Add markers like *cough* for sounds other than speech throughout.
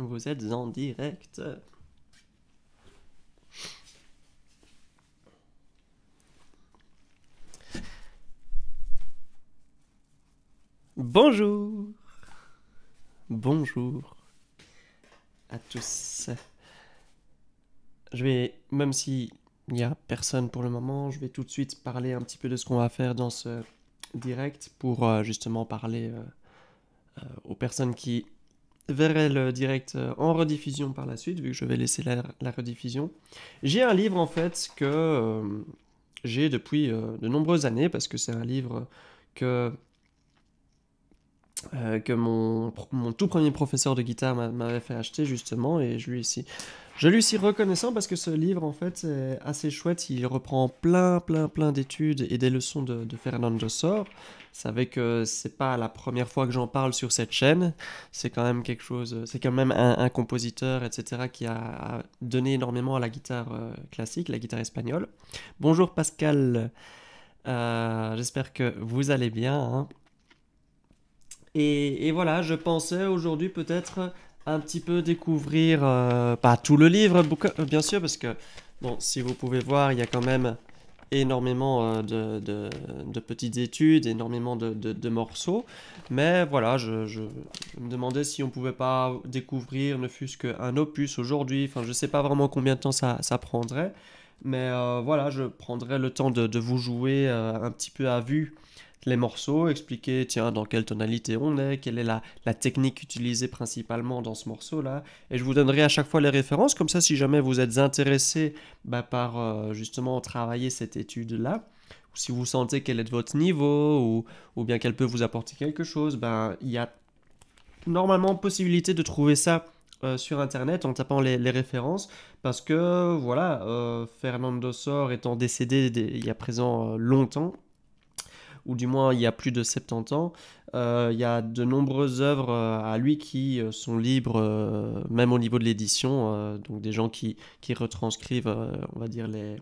Vous êtes en direct. Bonjour. Bonjour à tous. Je vais, même si il n'y a personne pour le moment, je vais tout de suite parler un petit peu de ce qu'on va faire dans ce direct pour euh, justement parler euh, euh, aux personnes qui verraient le direct en rediffusion par la suite, vu que je vais laisser la, la rediffusion. J'ai un livre en fait que j'ai depuis de nombreuses années, parce que c'est un livre que euh, que mon, mon, tout premier professeur de guitare m'avait fait acheter justement et je lui suis je lui suis reconnaissant parce que ce livre en fait est assez chouette. Il reprend plein plein plein d'études et des leçons de, Fernando Sor c'est savez que c'est pas la première fois que j'en parle sur cette chaîne. C'est quand même quelque chose c'est quand même un, compositeur etc qui a, donné énormément à la guitare euh, classique la guitare espagnole. Bonjour Pascal. Euh, j'espère que vous allez bien hein. Et, voilà, je pensais aujourd'hui peut-être un petit peu découvrir, euh, pas tout le livre, bien sûr, parce que, bon, si vous pouvez voir, il y a quand même énormément euh, de, petites études, énormément de, morceaux. Mais voilà, je, me demandais si on pouvait pas découvrir ne fût-ce qu'un opus aujourd'hui. Enfin, je sais pas vraiment combien de temps ça, prendrait. Mais euh, voilà, je prendrai le temps de, vous jouer un petit peu à vue les morceaux, expliquer tiens dans quelle tonalité on est, quelle est la, technique utilisée principalement dans ce morceau-là. Et je vous donnerai à chaque fois les références, comme ça si jamais vous êtes intéressé bah, par euh, justement travailler cette étude-là, ou si vous sentez qu'elle est de votre niveau, ou, bien qu'elle peut vous apporter quelque chose, ben, il y a normalement possibilité de trouver ça euh, sur internet en tapant les, références parce que voilà euh, Fernando Sor étant décédé il y a présent longtemps ou du moins il y a plus de 70 ans. Euh, il y a de nombreuses œuvres euh, à lui qui euh, sont libres, même au niveau de l'édition, donc des gens qui, qui retranscrivent, on va dire, les,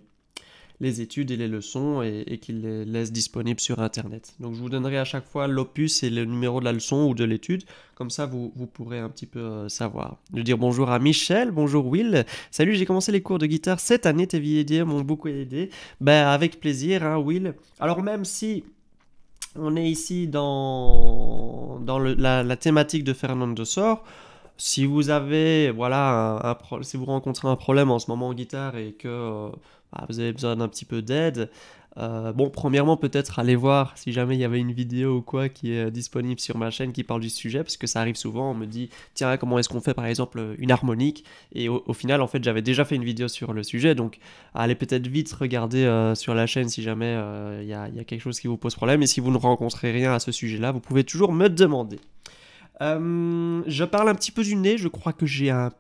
les études et les leçons et, qui les laissent disponibles sur Internet. Donc je vous donnerai à chaque fois l'opus et le numéro de la leçon ou de l'étude, comme ça vous, vous pourrez un petit peu savoir. Je dire bonjour à Michel, bonjour Will. Salut, j'ai commencé les cours de guitare cette année, tes vidéos m'ont beaucoup aidé. Ben avec plaisir, hein, Will. Alors même si on est ici dans, dans la, thématique de Fernando Sor. Si vous avez, voilà, si vous rencontrez un problème en ce moment en guitare et que euh, bah, vous avez besoin d'un petit peu d'aide, euh, bon, premièrement, peut-être aller voir si jamais il y avait une vidéo ou quoi qui est disponible sur ma chaîne qui parle du sujet, parce que ça arrive souvent. On me dit, tiens, comment est-ce qu'on fait par exemple une harmonique? Et au, final, en fait, j'avais déjà fait une vidéo sur le sujet, donc allez peut-être vite regarder euh, sur la chaîne si jamais euh, il y, a, quelque chose qui vous pose problème. Et si vous ne rencontrez rien à ce sujet-là, vous pouvez toujours me demander. je parle un petit peu du nez, je crois que j'ai un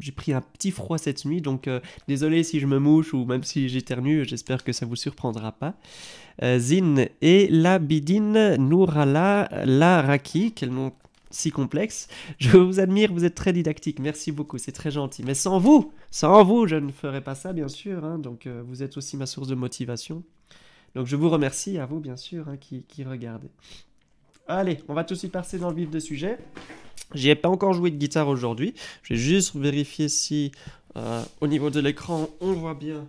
j'ai pris un petit froid cette nuit, donc euh, désolé si je me mouche ou même si j'éternue, j'espère que ça vous surprendra pas. Euh, Zin et la Bidine Nourala Laraki, quel nom si complexe. Je vous admire, vous êtes très didactique, merci beaucoup, c'est très gentil. Mais sans vous, sans vous, je ne ferais pas ça, bien sûr, hein. donc euh, vous êtes aussi ma source de motivation. Donc je vous remercie, à vous, bien sûr, hein, qui, qui regardez. Allez, on va tout de suite passer dans le vif du sujet. J'y ai pas encore joué de guitare aujourd'hui. Je vais juste vérifier si euh, au niveau de l'écran on voit bien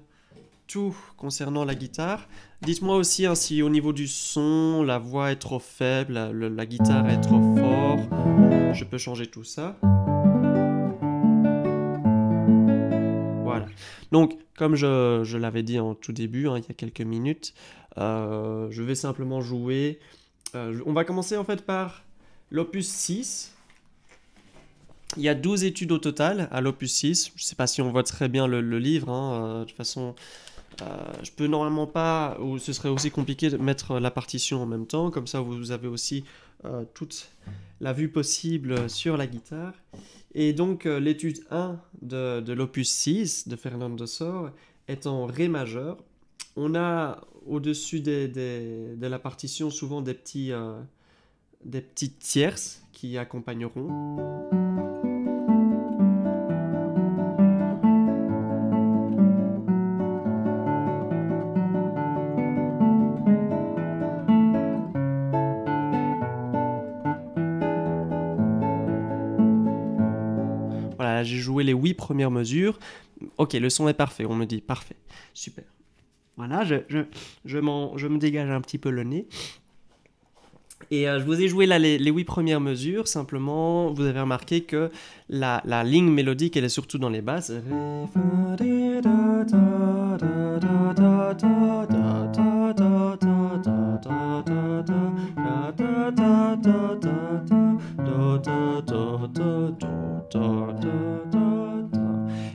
tout concernant la guitare. Dites-moi aussi hein, si au niveau du son la voix est trop faible, la, guitare est trop fort. Je peux changer tout ça. Voilà. Donc, comme je, l'avais dit en tout début, hein, il y a quelques minutes, euh, je vais simplement jouer. Euh, on va commencer en fait par l'opus 6 il y a 12 études au total à l'Opus 6. Je ne sais pas si on voit très bien le, livre. Hein, euh, de toute façon, euh, je peux normalement pas, ou ce serait aussi compliqué de mettre la partition en même temps. Comme ça, vous avez aussi toute la vue possible sur la guitare. Et donc, l'étude 1 de, de l'Opus 6 de Fernando Sor est en Ré majeur. On a au-dessus de la partition souvent des petits, des petites tierces qui accompagneront. Voilà, j'ai joué les huit premières mesures. Ok, le son est parfait, on me dit parfait, super. Voilà, je, je, je, me dégage un petit peu le nez. Et euh, je vous ai joué là les, huit premières mesures. Simplement, vous avez remarqué que la, la, ligne mélodique, elle est surtout dans les basses.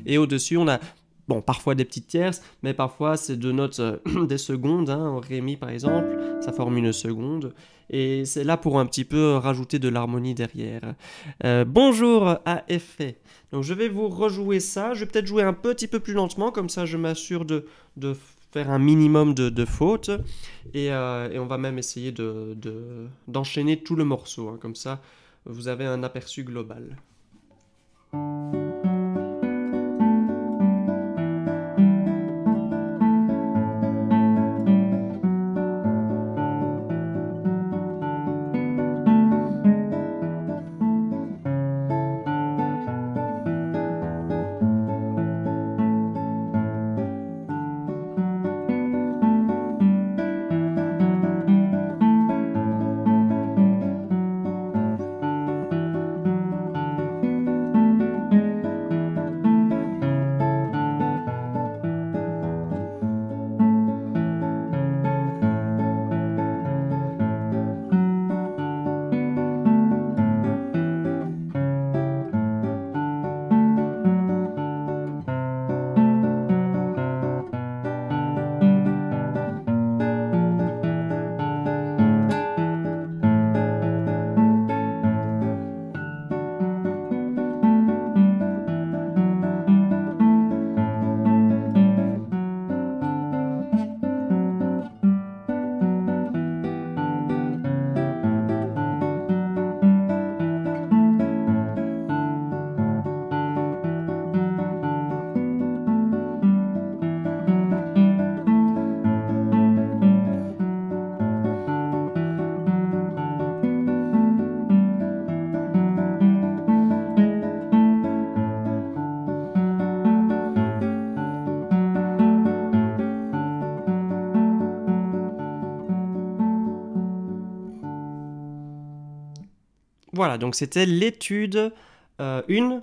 Et au-dessus, on a Bon, parfois des petites tierces, mais parfois c'est deux notes euh, *clears throat* des secondes. Hein. Ré mi par exemple, ça forme une seconde. Et c'est là pour un petit peu rajouter de l'harmonie derrière. Euh, bonjour à effet. Donc je vais vous rejouer ça. Je vais peut-être jouer un petit peu plus lentement, comme ça je m'assure de, de, faire un minimum de, de fautes. Et, euh, et, on va même essayer d'enchaîner de, tout le morceau. Hein. Comme ça, vous avez un aperçu global. Voilà, donc c'était l'étude 1, euh,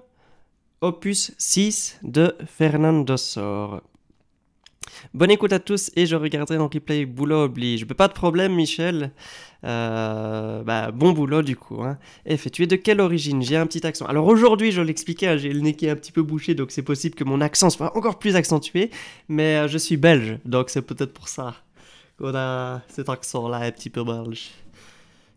opus 6 de Fernando Sor. Bonne écoute à tous et je regarderai en replay boulot oblige. Pas de problème Michel. Euh, bah, bon boulot du coup. Hein. Et tu es de quelle origine? J'ai un petit accent. Alors aujourd'hui, je l'expliquais, hein, j'ai le nez qui est un petit peu bouché, donc c'est possible que mon accent soit encore plus accentué. Mais euh, je suis belge, donc c'est peut-être pour ça qu'on a cet accent-là un petit peu belge.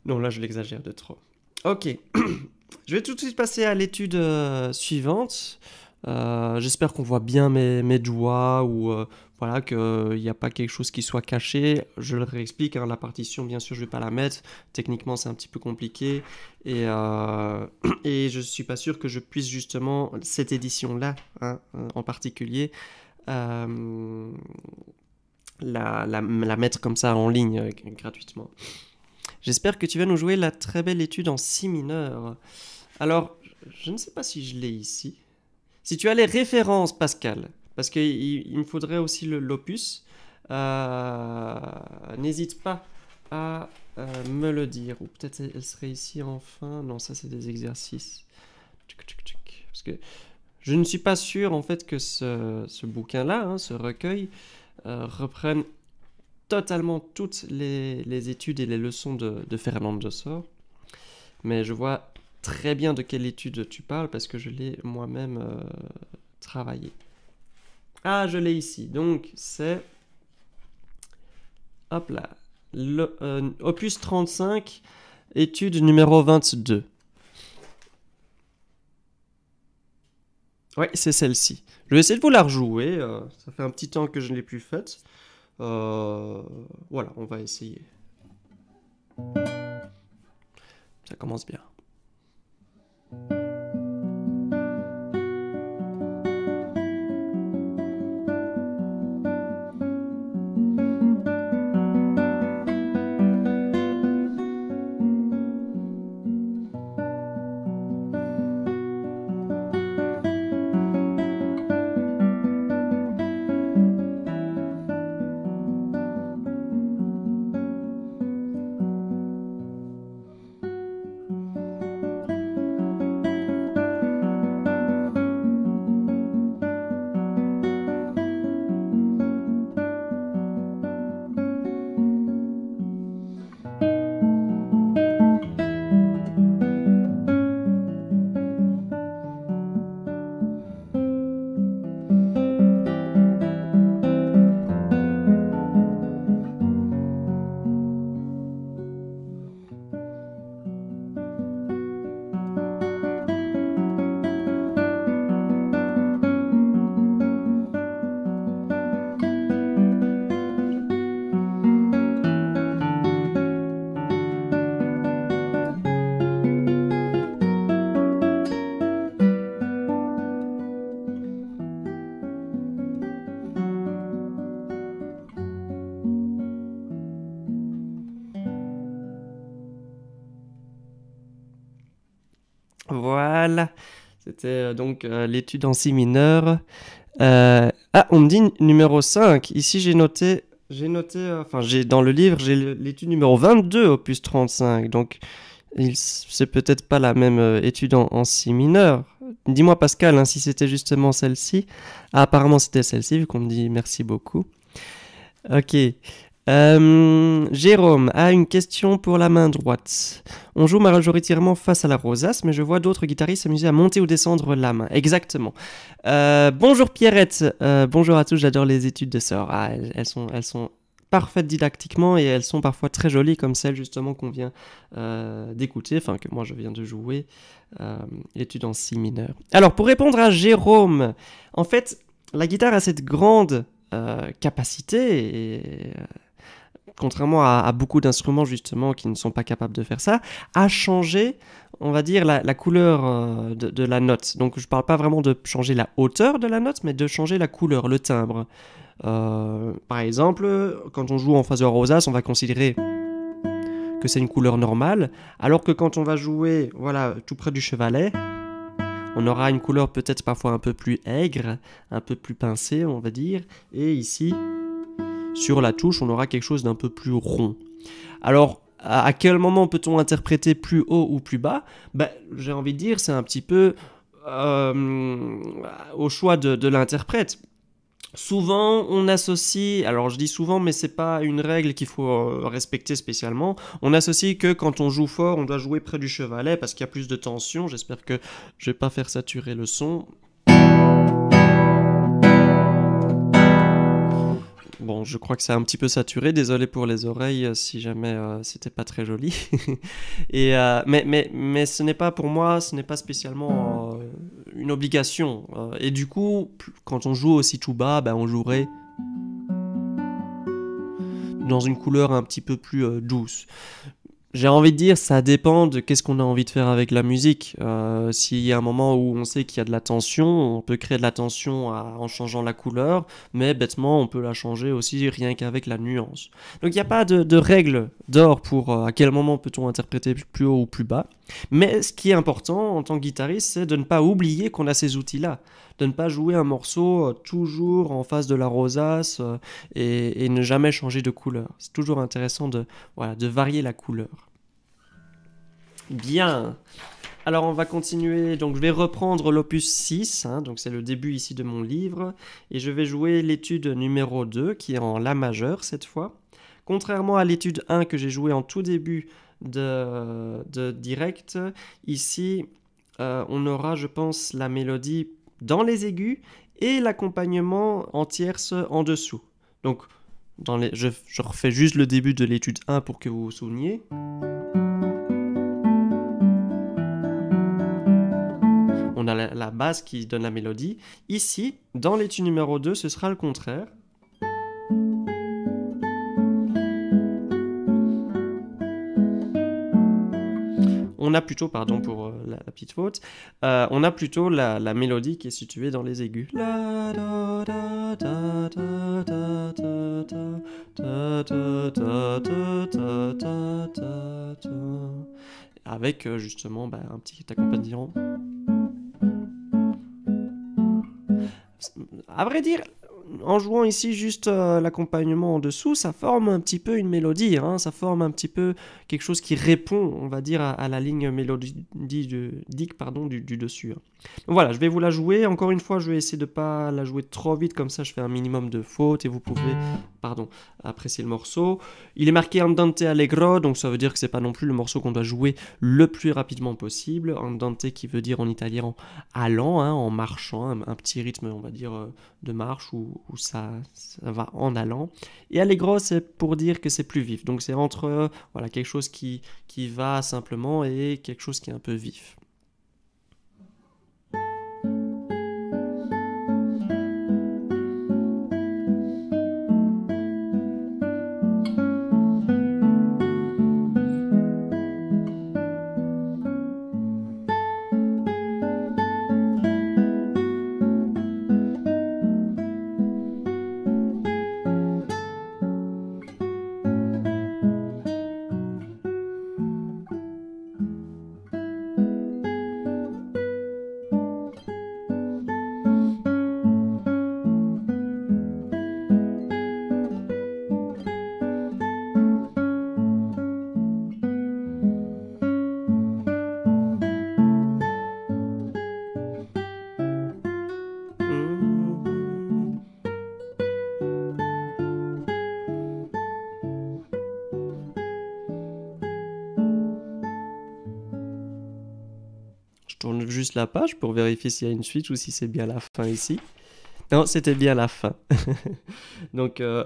Non, là je l'exagère de trop. Ok. *clears throat* Je vais tout de suite passer à l'étude euh, suivante. Euh, j'espère qu'on voit bien mes, mes doigts ou euh, voilà qu'il n'y a pas quelque chose qui soit caché. Je le réexplique, hein, la partition bien sûr je ne vais pas la mettre. Techniquement c'est un petit peu compliqué et, *clears throat* et je ne suis pas sûr que je puisse justement cette édition là hein, en particulier la, mettre comme ça en ligne gratuitement. J'espère que tu vas nous jouer la très belle étude en si mineur. Alors, je ne sais pas si je l'ai ici. Si tu as les références, Pascal, parce qu'il il me faudrait aussi l'opus, euh, n'hésite pas à euh, me le dire. Ou peut-être elle serait ici enfin. Non, ça c'est des exercices. Parce que je ne suis pas sûr en fait que ce, bouquin-là, hein, ce recueil, euh, reprenne totalement toutes les, études et les leçons de, de Fernando. Mais je vois très bien de quelle étude tu parles parce que je l'ai moi-même euh, travaillé. Ah, je l'ai ici. Donc, c'est. Hop là. Euh, opus 35, étude numéro 22. Ouais, c'est celle-ci. Je vais essayer de vous la rejouer. Euh, ça fait un petit temps que je ne l'ai plus faite. Euh, voilà, on va essayer. Ça commence bien. Donc l'étude en si mineur. ah, on me dit numéro 5. Ici, j'ai noté j'ai noté, enfin, j'ai dans le livre, j'ai l'étude numéro 22, opus 35. Donc, c'est peut-être pas la même étude en, si mineur. Dis-moi, Pascal, hein, si c'était justement celle-ci. Ah, apparemment, c'était celle-ci, vu qu'on me dit merci beaucoup. Ok. Euh, Jérôme a une question pour la main droite. On joue majoritairement face à la rosace, mais je vois d'autres guitaristes s'amuser à monter ou descendre la main. Exactement. Euh, bonjour Pierrette. Euh, bonjour à tous. J'adore les études de sœur. Ah, elles, sont, elles sont parfaites didactiquement et elles sont parfois très jolies, comme celle justement qu'on vient d'écouter, enfin que moi je viens de jouer, l'étude en si mineur. Alors pour répondre à Jérôme, en fait, la guitare a cette grande capacité et contrairement à, beaucoup d'instruments justement qui ne sont pas capables de faire ça, à changer, on va dire, la, couleur euh, de, la note. Donc je ne parle pas vraiment de changer la hauteur de la note, mais de changer la couleur, le timbre. Euh, par exemple, quand on joue en phase de rosace, on va considérer que c'est une couleur normale, alors que quand on va jouer voilà, tout près du chevalet, on aura une couleur peut-être parfois un peu plus aigre, un peu plus pincée, on va dire, et ici, sur la touche, on aura quelque chose d'un peu plus rond. Alors, à quel moment peut-on interpréter plus haut ou plus bas? Ben, J'ai envie de dire, c'est un petit peu euh, au choix de, l'interprète. Souvent, on associe, alors je dis souvent, mais c'est pas une règle qu'il faut euh, respecter spécialement. On associe que quand on joue fort, on doit jouer près du chevalet parce qu'il y a plus de tension. J'espère que je vais pas faire saturer le son. Bon, je crois que c'est un petit peu saturé. Désolé pour les oreilles euh, si jamais euh, c'était pas très joli. *laughs* Et, euh, mais, mais, mais ce n'est pas pour moi, ce n'est pas spécialement une obligation. et du coup, quand on joue aussi tout bas, ben, on jouerait dans une couleur un petit peu plus douce. J'ai envie de dire, ça dépend de qu'est-ce qu'on a envie de faire avec la musique. Euh, S'il y a un moment où on sait qu'il y a de la tension, on peut créer de la tension en changeant la couleur, mais bêtement, on peut la changer aussi rien qu'avec la nuance. Donc il n'y a pas de, règle d'or pour euh, à quel moment peut-on interpréter plus haut ou plus bas. Mais ce qui est important en tant que guitariste, c'est de ne pas oublier qu'on a ces outils-là. De ne pas jouer un morceau euh, toujours en face de la rosace euh, et, ne jamais changer de couleur. C'est toujours intéressant de, voilà, de varier la couleur. Bien. Alors on va continuer, donc je vais reprendre l'opus 6, hein, donc c'est le début ici de mon livre, et je vais jouer l'étude numéro 2 qui est en La majeur cette fois. Contrairement à l'étude 1 que j'ai joué en tout début de, de direct, ici euh, on aura je pense la mélodie dans les aigus et l'accompagnement en tierce en dessous. Donc dans les, je, refais juste le début de l'étude 1 pour que vous vous souveniez. on a la, base qui donne la mélodie. Ici, dans l'étude numéro 2, ce sera le contraire. On a plutôt, pardon pour la, petite faute, euh, on a plutôt la, mélodie qui est située dans les aigus. Avec justement un petit accompagnement à vrai dire, en jouant ici juste euh, l'accompagnement en dessous, ça forme un petit peu une mélodie, hein. ça forme un petit peu quelque chose qui répond, on va dire, à, la ligne mélodique pardon, du, dessus. Hein. voilà, je vais vous la jouer. Encore une fois, je vais essayer de ne pas la jouer trop vite, comme ça je fais un minimum de fautes et vous pouvez pardon, apprécier le morceau. Il est marqué Andante Allegro, donc ça veut dire que c'est pas non plus le morceau qu'on doit jouer le plus rapidement possible. Andante qui veut dire en italien allant, hein, en marchant, un, petit rythme, on va dire, euh, de marche où, ça, va en allant. Et Allegro, c'est pour dire que c'est plus vif. Donc c'est entre voilà, quelque chose qui, qui va simplement et quelque chose qui est un peu vif. Juste la page pour vérifier s'il y a une suite ou si c'est bien la fin ici. Non, c'était bien la fin. *laughs* donc, euh,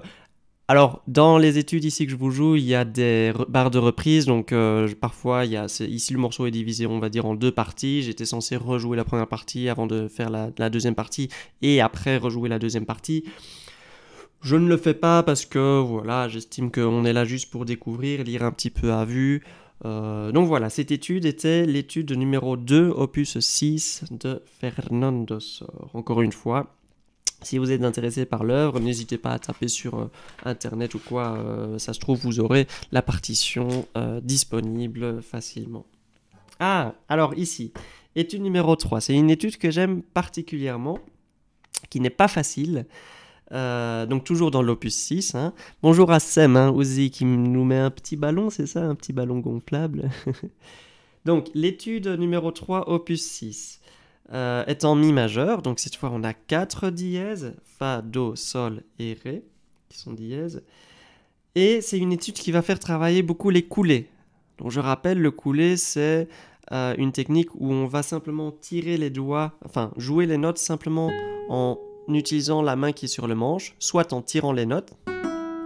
alors, dans les études ici que je vous joue, il y a des barres de reprise. Donc, euh, parfois, il y a, ici, le morceau est divisé, on va dire, en deux parties. J'étais censé rejouer la première partie avant de faire la, deuxième partie et après rejouer la deuxième partie. Je ne le fais pas parce que, voilà, j'estime qu'on est là juste pour découvrir, lire un petit peu à vue. Euh, donc voilà, cette étude était l'étude numéro 2, opus 6 de Fernando Sor. Encore une fois, si vous êtes intéressé par l'œuvre, n'hésitez pas à taper sur euh, internet ou quoi, euh, ça se trouve, vous aurez la partition disponible facilement. Ah, alors ici, étude numéro 3, c'est une étude que j'aime particulièrement, qui n'est pas facile. Euh, donc toujours dans l'opus 6. Hein. Bonjour à Sem, hein, qui nous met un petit ballon, c'est ça Un petit ballon gonflable? *laughs* donc l'étude numéro 3, opus 6, euh, est en Mi majeur. Donc cette fois on a 4 dièses, Fa, Do, Sol et Ré, qui sont dièses. Et c'est une étude qui va faire travailler beaucoup les coulées. Donc je rappelle, le coulé c'est euh, une technique où on va simplement tirer les doigts, enfin jouer les notes simplement en en utilisant la main qui est sur le manche, soit en tirant les notes,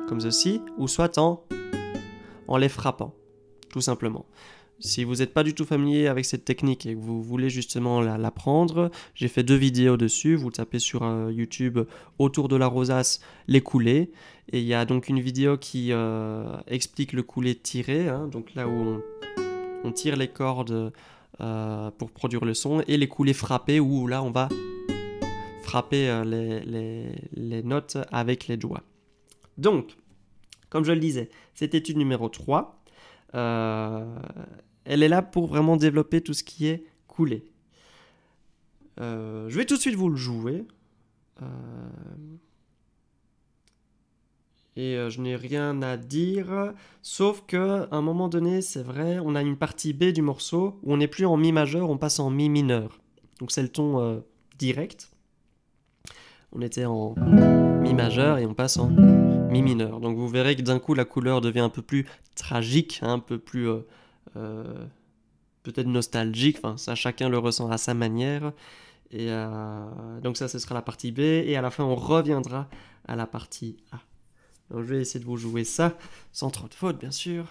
comme ceci, ou soit en, en les frappant, tout simplement. Si vous n'êtes pas du tout familier avec cette technique et que vous voulez justement l'apprendre, j'ai fait deux vidéos dessus. Vous tapez sur euh, YouTube autour de la rosace les coulées. Et il y a donc une vidéo qui euh, explique le coulé tiré, hein, donc là où on, tire les cordes euh, pour produire le son, et les coulées frappées où là on va frapper euh, les, notes avec les doigts. Donc, comme je le disais, cette étude numéro 3, euh, elle est là pour vraiment développer tout ce qui est coulé. Euh, je vais tout de suite vous le jouer. et je n'ai rien à dire, sauf que un moment donné, c'est vrai, on a une partie B du morceau où on n'est plus en mi majeur, on passe en mi mineur. Donc c'est le ton direct on était en mi majeur et on passe en mi mineur. Donc vous verrez que d'un coup la couleur devient un peu plus tragique, hein, un peu plus euh, euh, peut-être nostalgique. Enfin ça chacun le ressent à sa manière. Et euh, donc ça ce sera la partie B et à la fin on reviendra à la partie A. Donc je vais essayer de vous jouer ça sans trop de fautes bien sûr.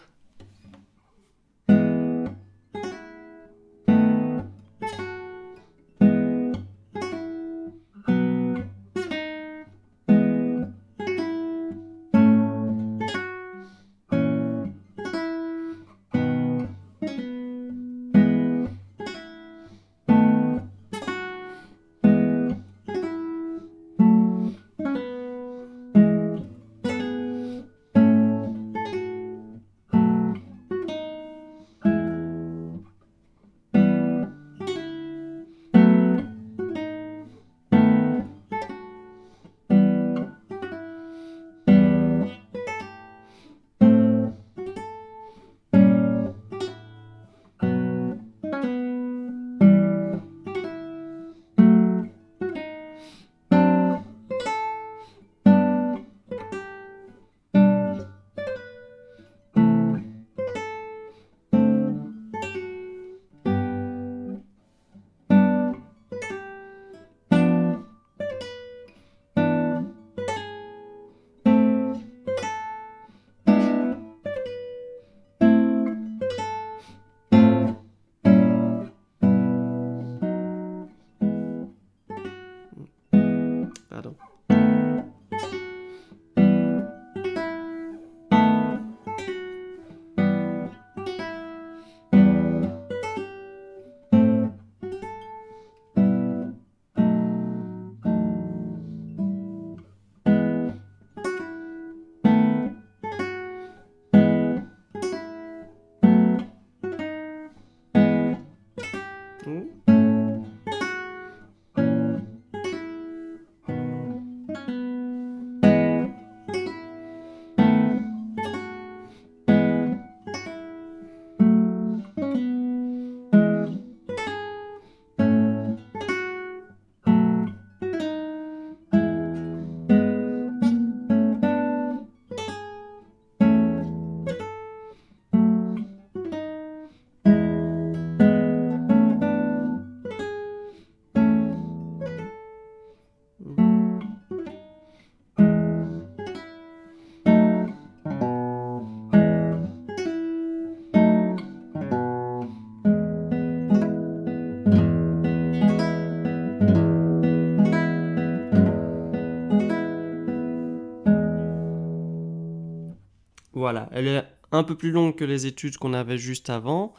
Voilà, elle est un peu plus longue que les études qu'on avait juste avant.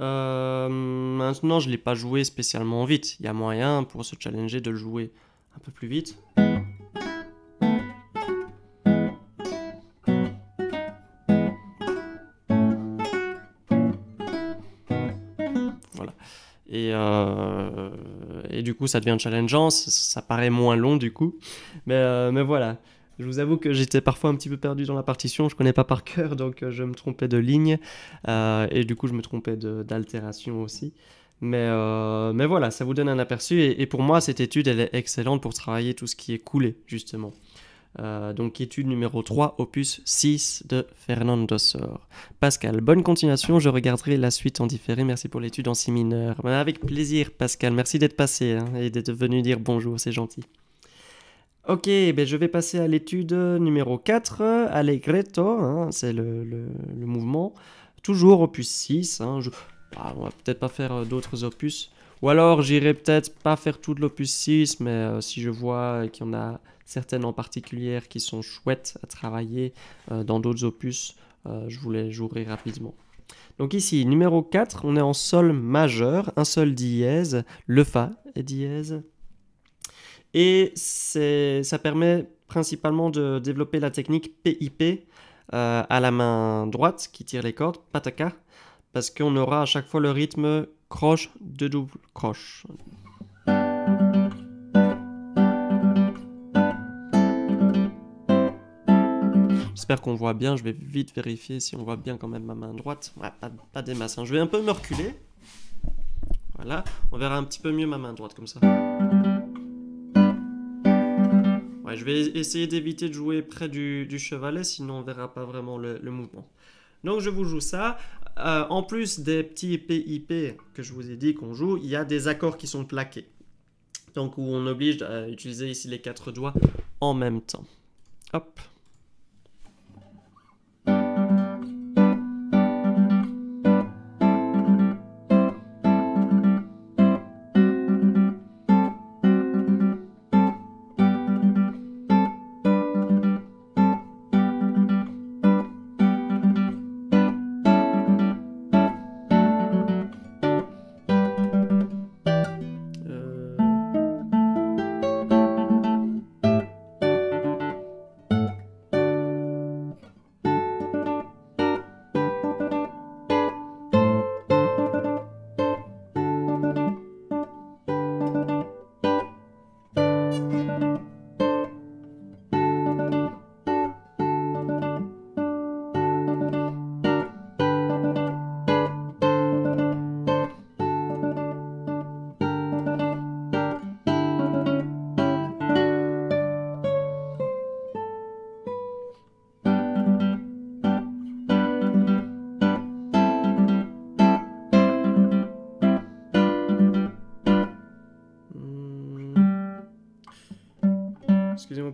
Euh, maintenant, je ne l'ai pas joué spécialement vite. Il y a moyen pour se challenger de le jouer un peu plus vite. Voilà. Et, euh, et du coup, ça devient challengeant. Ça, ça paraît moins long du coup. Mais, euh, mais voilà. Je vous avoue que j'étais parfois un petit peu perdu dans la partition, je connais pas par cœur, donc euh, je me trompais de ligne, euh, et du coup je me trompais d'altération aussi. Mais, euh, mais voilà, ça vous donne un aperçu, et, pour moi cette étude elle est excellente pour travailler tout ce qui est coulé, justement. Donc étude numéro 3, opus 6 de Fernando Sor. Pascal, bonne continuation, je regarderai la suite en différé, merci pour l'étude en si mineur. Avec plaisir Pascal, merci d'être passé hein, et d'être venu dire bonjour, c'est gentil. Ok, ben je vais passer à l'étude numéro 4, Allegretto, hein, c'est le, mouvement. Toujours opus 6, hein, je... ah, on va peut-être pas faire euh, d'autres opus. Ou alors j'irai peut-être pas faire tout l'opus 6, mais euh, si je vois qu'il y en a certaines en particulier qui sont chouettes à travailler euh, dans d'autres opus, je vous les jouerai rapidement. Donc ici, numéro 4, on est en sol majeur, un sol dièse, le fa est dièse, et ça permet principalement de développer la technique PIP euh, à la main droite qui tire les cordes, pataka, parce qu'on aura à chaque fois le rythme croche, de double croche. J'espère qu'on voit bien, je vais vite vérifier si on voit bien quand même ma main droite. Ouais, pas, pas des masses, hein. je vais un peu me reculer. Voilà, on verra un petit peu mieux ma main droite comme ça. Je vais essayer d'éviter de jouer près du, chevalet, sinon on verra pas vraiment le, mouvement. Donc je vous joue ça. Euh, en plus des petits PIP que je vous ai dit qu'on joue, il y a des accords qui sont plaqués. Donc on oblige à utiliser ici les quatre doigts en même temps. Hop.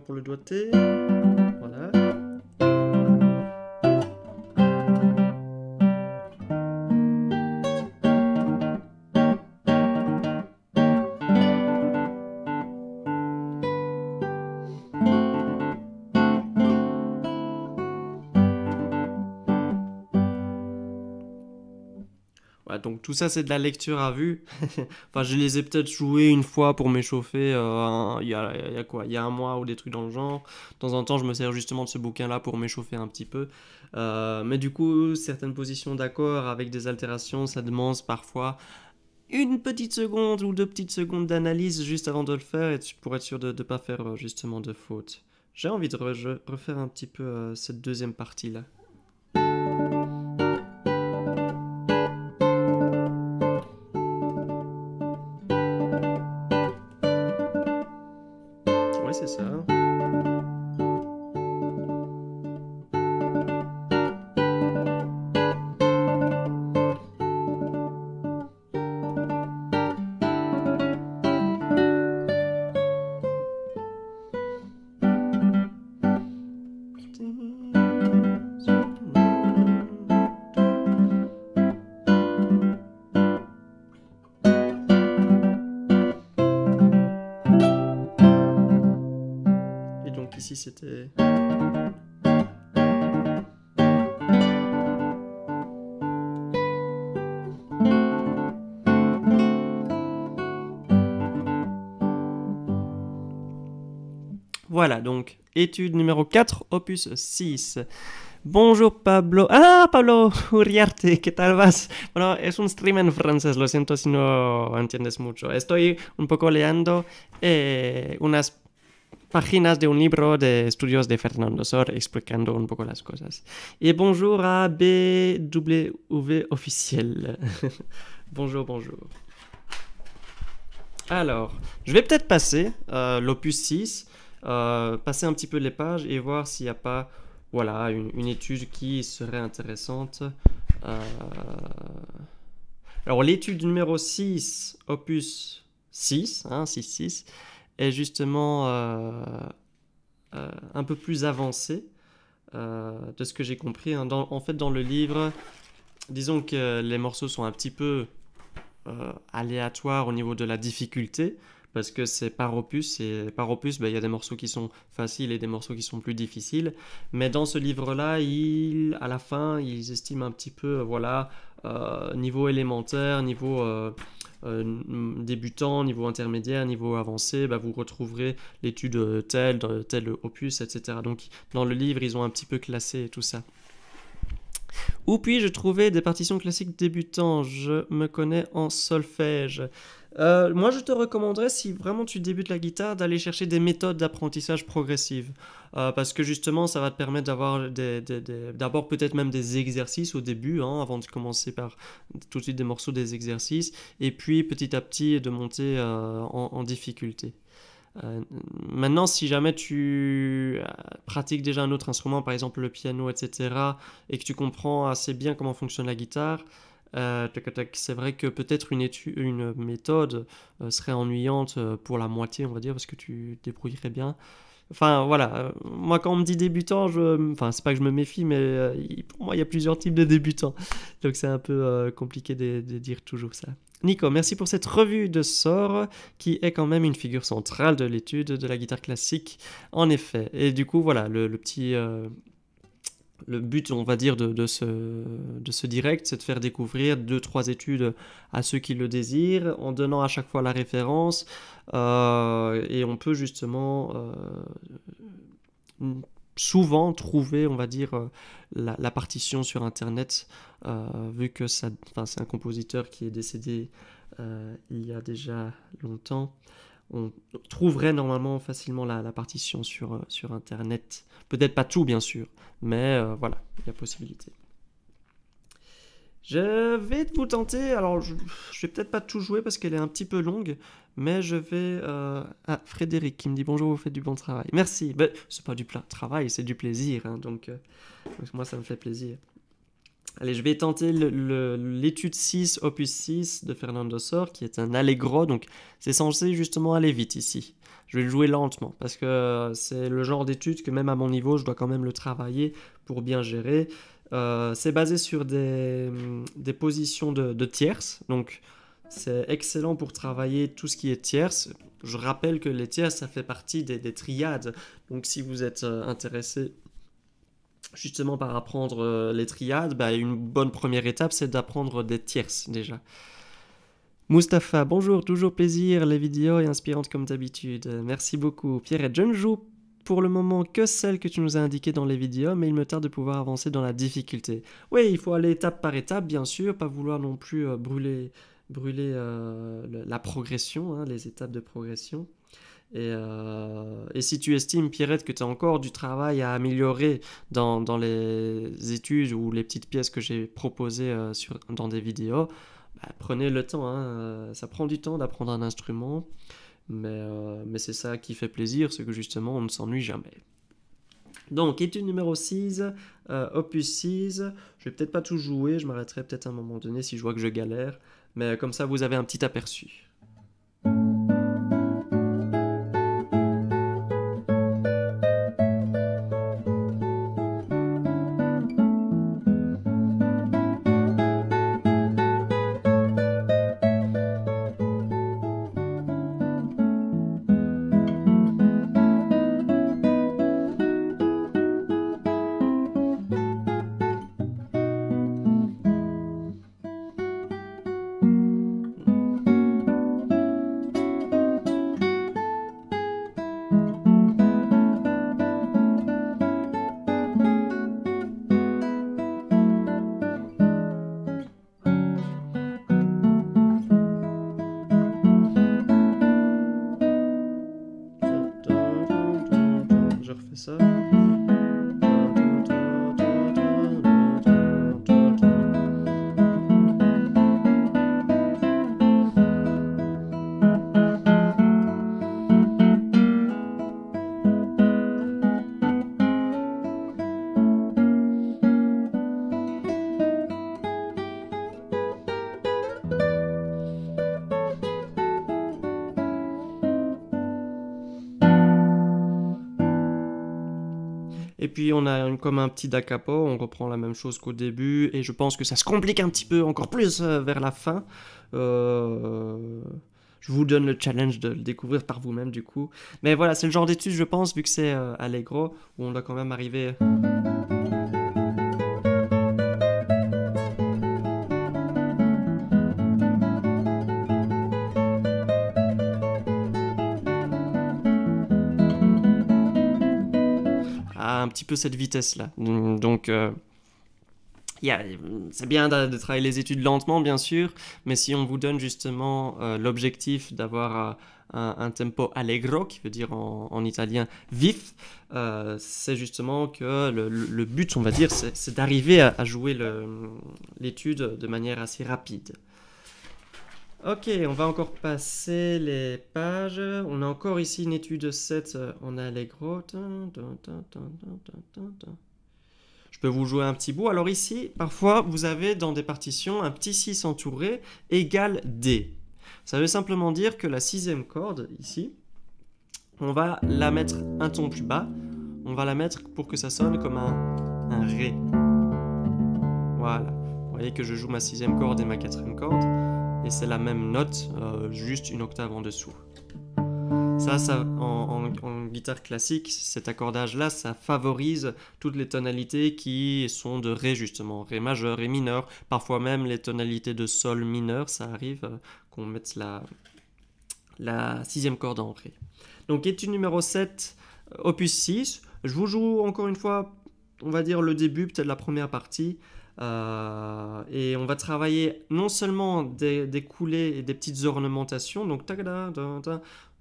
Pour le doigté. Donc tout ça c'est de la lecture à vue. *laughs* enfin, je les ai peut-être joués une fois pour m'échauffer euh, il y a, quoi, il y a un mois ou des trucs dans le genre. De temps en temps, je me sers justement de ce bouquin-là pour m'échauffer un petit peu. Euh, mais du coup, certaines positions d'accord avec des altérations, ça demande parfois une petite seconde ou deux petites secondes d'analyse juste avant de le faire et pour être sûr de ne pas faire euh, justement de fautes. J'ai envie de re- refaire un petit peu cette deuxième partie-là. Voilà, donc étude numéro 4, opus 6. Bonjour Pablo. Ah, Pablo Uriarte, ¿qué tal vas? Bueno, es un stream en francés, lo siento si no entiendes mucho. Estoy un poco leyendo eh, unas páginas de un libro de estudios de Fernando Sor explicando un poco las cosas. Et bonjour à BW officiel. *laughs* bonjour, bonjour. Alors, je vais peut-être passer euh, l'opus 6, euh, passer un petit peu les pages et voir s'il n'y a pas voilà, une, étude qui serait intéressante. Euh, alors, l'étude numéro 6, opus 6, hein, 6, 6, est justement un peu plus avancée de ce que j'ai compris. Hein. en fait, dans le livre, disons que les morceaux sont un petit peu euh, aléatoire au niveau de la difficulté parce que c'est par opus et par opus ben, il y a des morceaux qui sont faciles et des morceaux qui sont plus difficiles mais dans ce livre là il à la fin ils estiment un petit peu voilà euh, niveau élémentaire niveau euh, débutant, niveau intermédiaire, niveau avancé, ben, vous retrouverez l'étude telle, tel opus, etc. Donc dans le livre, ils ont un petit peu classé tout ça. Où puis-je trouver des partitions classiques débutants? Je me connais en solfège. Euh, moi, je te recommanderais, si vraiment tu débutes la guitare, d'aller chercher des méthodes d'apprentissage progressives. Euh, parce que justement, ça va te permettre d'avoir d'abord peut-être même des exercices au début, hein, avant de commencer par tout de suite des morceaux des exercices, et puis petit à petit de monter euh, en, difficulté. Euh, maintenant, si jamais tu pratiques déjà un autre instrument, par exemple le piano, etc., et que tu comprends assez bien comment fonctionne la guitare, euh, c'est vrai que peut-être une, une méthode serait ennuyante pour la moitié, on va dire, parce que tu débrouillerais bien. Enfin voilà, moi quand on me dit débutant, je... enfin c'est pas que je me méfie, mais pour moi il y a plusieurs types de débutants, *laughs* donc c'est un peu compliqué de, dire toujours ça. Nico, merci pour cette revue de sort qui est quand même une figure centrale de l'étude de la guitare classique, en effet. Et du coup, voilà, le, petit. Euh, le but, on va dire, de, ce, direct, c'est de faire découvrir deux, trois études à ceux qui le désirent, en donnant à chaque fois la référence. Euh, et on peut justement euh, souvent trouver, on va dire, euh, la, partition sur Internet, vu que c'est un compositeur qui est décédé il y a déjà longtemps. On trouverait normalement facilement la, partition sur, sur Internet. Peut-être pas tout, bien sûr, mais voilà, il y a possibilité. Je vais vous tenter, alors je, vais peut-être pas tout jouer parce qu'elle est un petit peu longue, mais je vais... Euh... Ah, Frédéric qui me dit bonjour, vous faites du bon travail. Merci. Ben, c'est pas du travail, c'est du plaisir, hein, donc euh, moi ça me fait plaisir. Allez, je vais tenter l'étude 6, opus 6 de Fernando Sor, qui est un allegro, donc c'est censé justement aller vite ici. Je vais le jouer lentement, parce que c'est le genre d'étude que même à mon niveau, je dois quand même le travailler pour bien gérer. Euh, c'est basé sur des, positions de, de, tierces. Donc, c'est excellent pour travailler tout ce qui est tierces. Je rappelle que les tierces, ça fait partie des, des triades. Donc, si vous êtes euh, intéressé justement par apprendre euh, les triades, bah, une bonne première étape, c'est d'apprendre des tierces déjà. Mustapha, bonjour, toujours plaisir, les vidéos inspirantes comme d'habitude. Merci beaucoup. Pierrette, je ne joue pour le moment que celle que tu nous as indiquées dans les vidéos, mais il me tarde de pouvoir avancer dans la difficulté. Oui, il faut aller étape par étape, bien sûr, pas vouloir non plus euh, brûler, brûler euh, la progression, hein, les étapes de progression. Et, euh, et, si tu estimes, Pierrette, que tu as encore du travail à améliorer dans, les études ou les petites pièces que j'ai proposées sur, dans des vidéos, bah, prenez le temps. Hein, ça prend du temps d'apprendre un instrument. Mais, euh, c'est ça qui fait plaisir, c'est que justement on ne s'ennuie jamais. Donc, étude numéro 6, euh, opus 6. Je vais peut-être pas tout jouer, je m'arrêterai peut-être à un moment donné si je vois que je galère. Mais comme ça, vous avez un petit aperçu. Et puis on a comme un petit da capo, on reprend la même chose qu'au début, et je pense que ça se complique un petit peu encore plus euh, vers la fin. Euh, Je vous donne le challenge de le découvrir par vous-même du coup. Mais voilà, c'est le genre d'étude, je pense, vu que c'est euh, Allegro, où on doit quand même arriver. Petit peu cette vitesse-là. Donc, euh, il y a- c'est bien de, travailler les études lentement, bien sûr, mais si on vous donne justement euh, l'objectif d'avoir euh, un, tempo allegro, qui veut dire en, en italien vif, euh, c'est justement que le, but, on va dire, c'est d'arriver à, jouer l'étude de manière assez rapide. Ok, on va encore passer les pages. On a encore ici une étude 7 euh, en allegro. Je peux vous jouer un petit bout. Alors ici, parfois, vous avez dans des partitions un petit 6 entouré égale D. Ça veut simplement dire que la sixième corde, ici, on va la mettre un ton plus bas. On va la mettre pour que ça sonne comme un, un Ré. Voilà. Vous voyez que je joue ma sixième corde et ma quatrième corde. Et c'est la même note, euh, juste une octave en dessous. Ça, en, guitare classique, cet accordage-là, ça favorise toutes les tonalités qui sont de Ré, justement. Ré majeur, Ré mineur, parfois même les tonalités de Sol mineur, ça arrive euh, qu'on mette la, la sixième corde en Ré. Donc étude numéro 7, euh, opus 6. Je vous joue encore une fois, on va dire le début, peut-être la première partie. Euh, et on va travailler non seulement des, des coulées et des petites ornementations, donc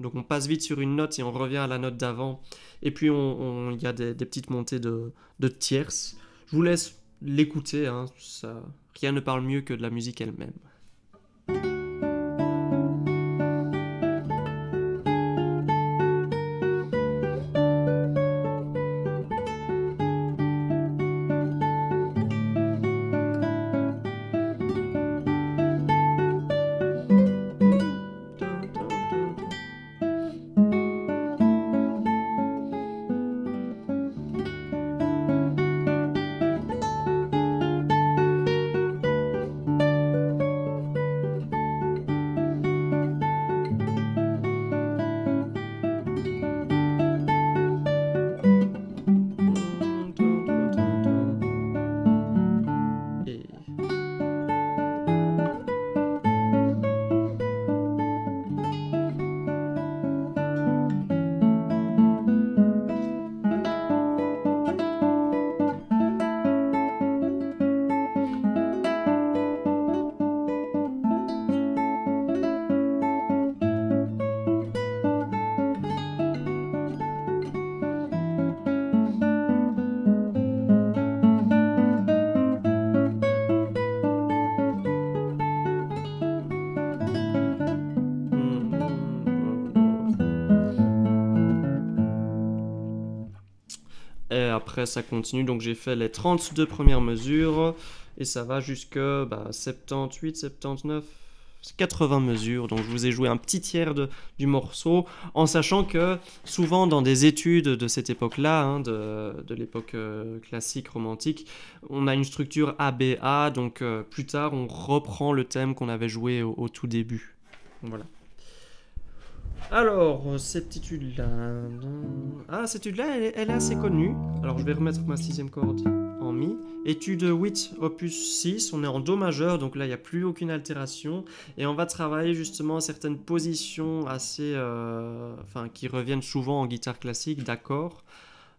donc on passe vite sur une note et on revient à la note d'avant, et puis on- on- il y a des, petites montées de, de tierces. Je vous laisse l'écouter, hein, rien ne parle mieux que de la musique elle-même. Ça continue. Donc, j'ai fait les 32 premières mesures. Et ça va jusque bah, 78, 79, 80 mesures. Donc, je vous ai joué un petit tiers de- du morceau. En sachant que souvent, dans des études de cette époque-là, hein, de, de l'époque euh, classique, romantique, on a une structure ABA. Donc, euh, plus tard, on reprend le thème qu'on avait joué au, au tout début. Voilà. Alors, cette étude-là. Ah, cette étude-là, elle, est- assez connue. Alors, je vais remettre ma sixième corde en Mi. Étude 8, opus 6. On est en Do majeur, donc là, il n'y a plus aucune altération. Et on va travailler justement certaines positions assez. euh, qui reviennent souvent en guitare classique, d'accords.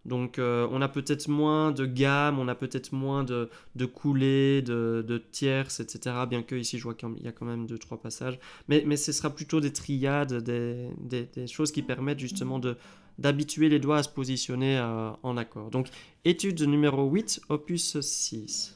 Donc euh, on a peut-être moins de gamme, on a peut-être moins de, de coulées, de, tierces, etc. Bien que ici je vois qu'il y a quand même deux, trois passages. Mais, mais ce sera plutôt des triades, des, des, des choses qui permettent justement de d'habituer les doigts à se positionner euh, en accord. Donc étude numéro 8, opus 6.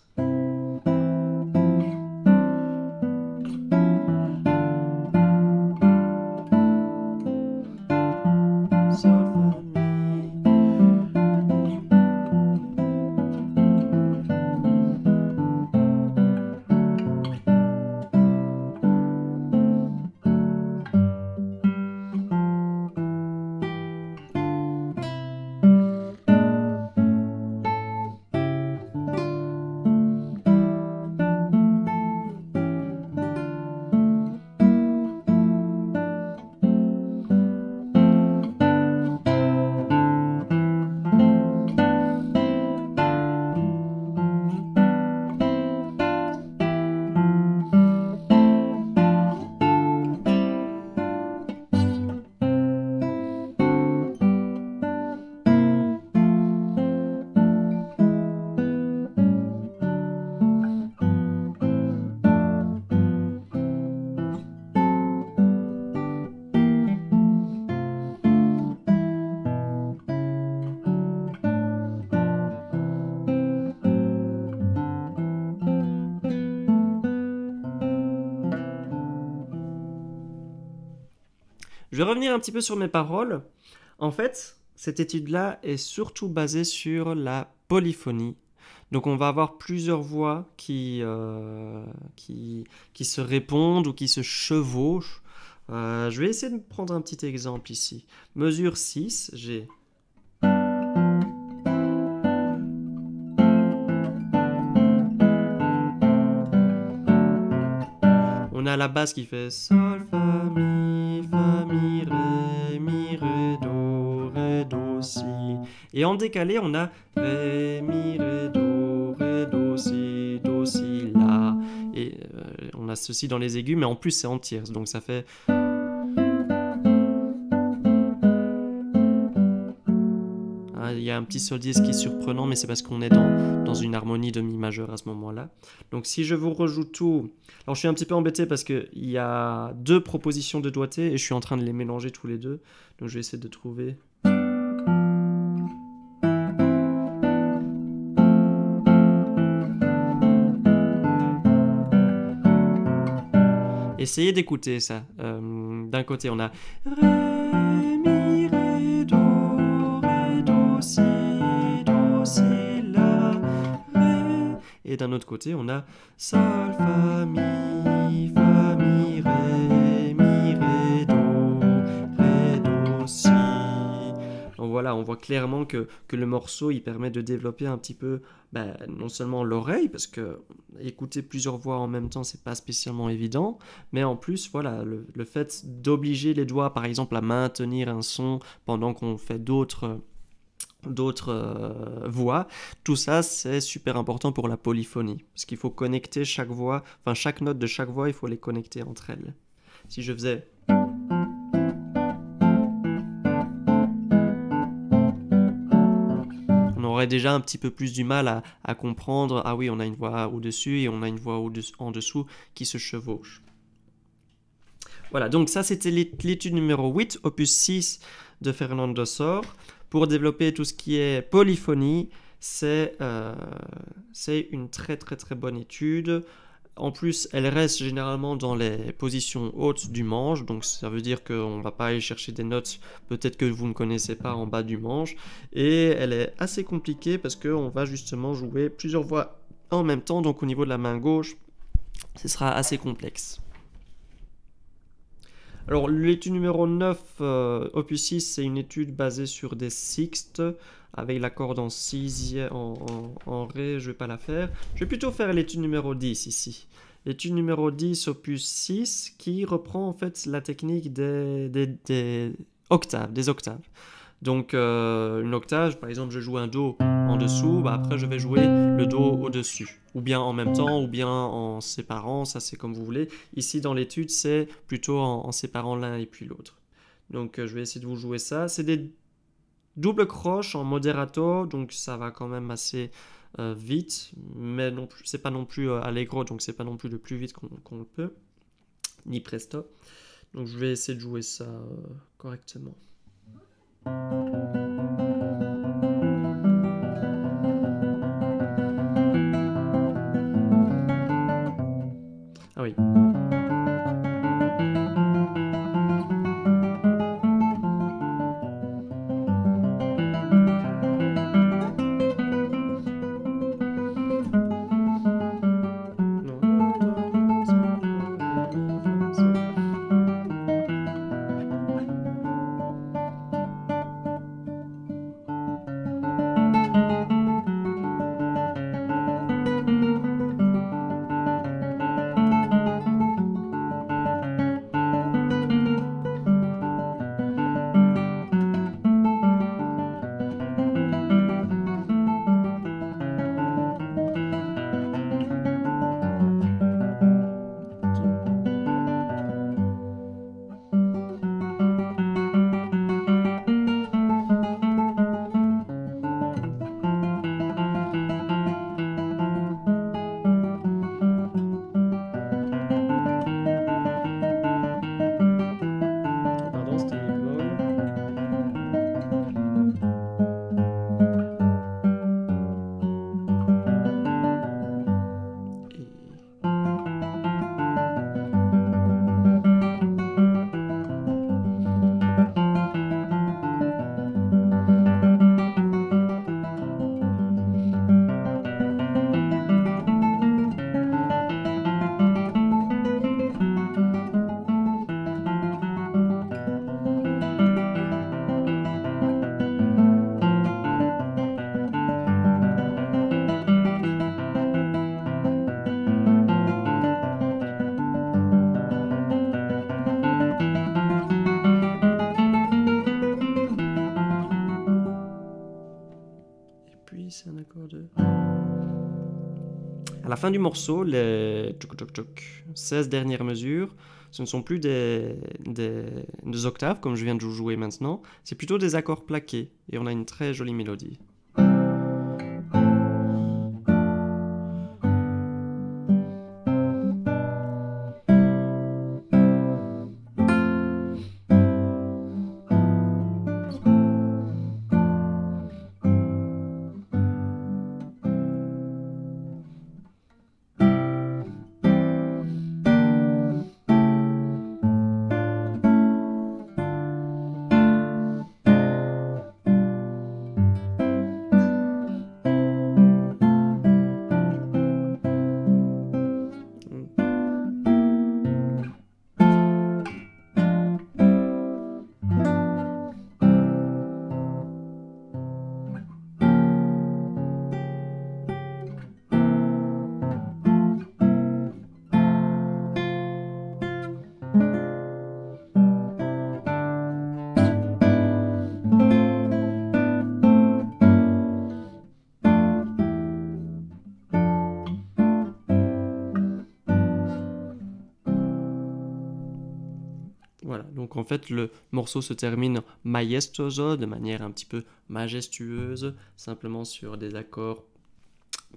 Revenir un petit peu sur mes paroles. En fait, cette étude-là est surtout basée sur la polyphonie. Donc on va avoir plusieurs voix qui, euh, qui, qui se répondent ou qui se chevauchent. Euh, je vais essayer de prendre un petit exemple ici. Mesure 6, j'ai... a la basse qui fait Sol, Fa, Mi, Fa, Mi, Ré, Mi, Ré, Do, Ré, Do, Si. Et en décalé, on a Ré, Mi, Ré, Do, Ré, Do, Si, Do, Si, La. Et euh, on a ceci dans les aigus, mais en plus c'est en tierce. Donc ça fait. Il y a un petit sol dièse qui est surprenant, mais c'est parce qu'on est dans, dans une harmonie de mi majeur à ce moment-là. Donc si je vous rejoue tout, alors je suis un petit peu embêté parce qu'il y a deux propositions de doigté et je suis en train de les mélanger tous les deux. Donc je vais essayer de trouver. Essayez d'écouter ça. Euh, D'un côté, on a Ré, Do, Si, Do, Si, La, Ré. Et d'un autre côté, on a Sol, Fa, Mi, Fa, Mi, Ré, Mi, Ré, Do, Ré, Do, Si. Donc voilà, on voit clairement que, que le morceau, il permet de développer un petit peu, ben, non seulement l'oreille, parce que écouter plusieurs voix en même temps, c'est pas spécialement évident, mais en plus, voilà, le, le fait d'obliger les doigts, par exemple, à maintenir un son pendant qu'on fait d'autres d'autres euh, voix, tout ça c'est super important pour la polyphonie, parce qu'il faut connecter chaque voix, enfin chaque note de chaque voix, il faut les connecter entre elles. Si je faisais on aurait déjà un petit peu plus du mal à, comprendre, ah oui, on a une voix au-dessus et on a une voix en dessous qui se chevauchent. Voilà, donc ça c'était l'é- l'étude numéro 8, opus 6 de Fernando Sor. Pour développer tout ce qui est polyphonie, c'est euh, c'est une très très très bonne étude. En plus, elle reste généralement dans les positions hautes du manche, donc ça veut dire qu'on ne va pas aller chercher des notes peut-être que vous ne connaissez pas en bas du manche. Et elle est assez compliquée parce qu'on va justement jouer plusieurs voix en même temps, donc au niveau de la main gauche, ce sera assez complexe. Alors, l'étude numéro 9, euh, opus 6, c'est une étude basée sur des sixtes avec la corde en, sixième, en, en, Ré, je vais pas la faire. Je vais plutôt faire l'étude numéro 10 ici. L'étude numéro 10, opus 6, qui reprend en fait la technique des octaves, des octaves. Donc, euh, une octave, par exemple, je joue un Do en dessous, bah après je vais jouer le Do au-dessus. Ou bien en même temps, ou bien en séparant, ça c'est comme vous voulez. Ici dans l'étude, c'est plutôt en, séparant l'un et puis l'autre. Donc euh, je vais essayer de vous jouer ça. C'est des double croche en moderato, donc ça va quand même assez euh, vite, mais non plus, c'est pas non plus allegro, donc c'est pas non plus le plus vite qu'on le peut, ni presto. Donc je vais essayer de jouer ça correctement. Ah oui. Du morceau, les tchouk, tchouk, tchouk, 16 dernières mesures, ce ne sont plus des, des, des octaves comme je viens de jouer maintenant, c'est plutôt des accords plaqués et on a une très jolie mélodie. Donc en fait le morceau se termine maestoso de manière un petit peu majestueuse, simplement sur des accords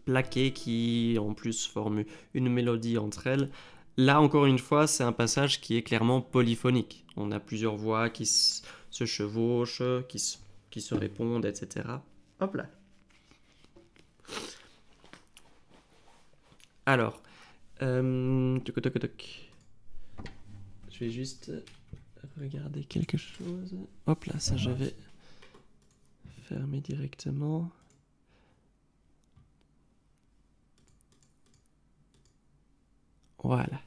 plaqués qui en plus forment une mélodie entre elles. Là encore une fois, c'est un passage qui est clairement polyphonique. On a plusieurs voix qui se chevauchent, qui se, qui se répondent, etc. Hop là. Alors, euh, toc, toc, toc. Je vais juste regarder quelque chose. Hop là, ça je vais fermer directement. Voilà.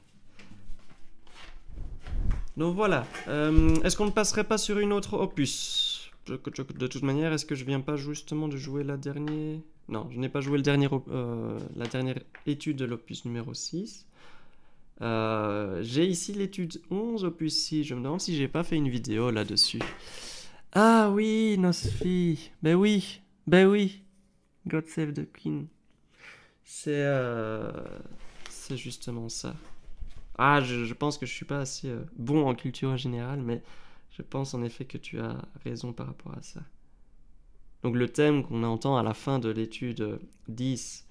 Donc voilà. Euh, est-ce qu'on ne passerait pas sur une autre opus? De toute manière, est-ce que je viens pas justement de jouer la dernière? Non, je n'ai pas joué le dernier op- euh, la dernière étude de l'opus numéro 6. Euh, j'ai ici l'étude 11 opus 6. Je me demande si j'ai pas fait une vidéo là-dessus. Ah oui, Nosfi. Ben oui, ben oui. God Save the Queen. C'est euh, c'est justement ça. Ah, je, pense que je suis pas assez euh, bon en culture générale, mais je pense en effet que tu as raison par rapport à ça. Donc le thème qu'on entend à la fin de l'étude 10,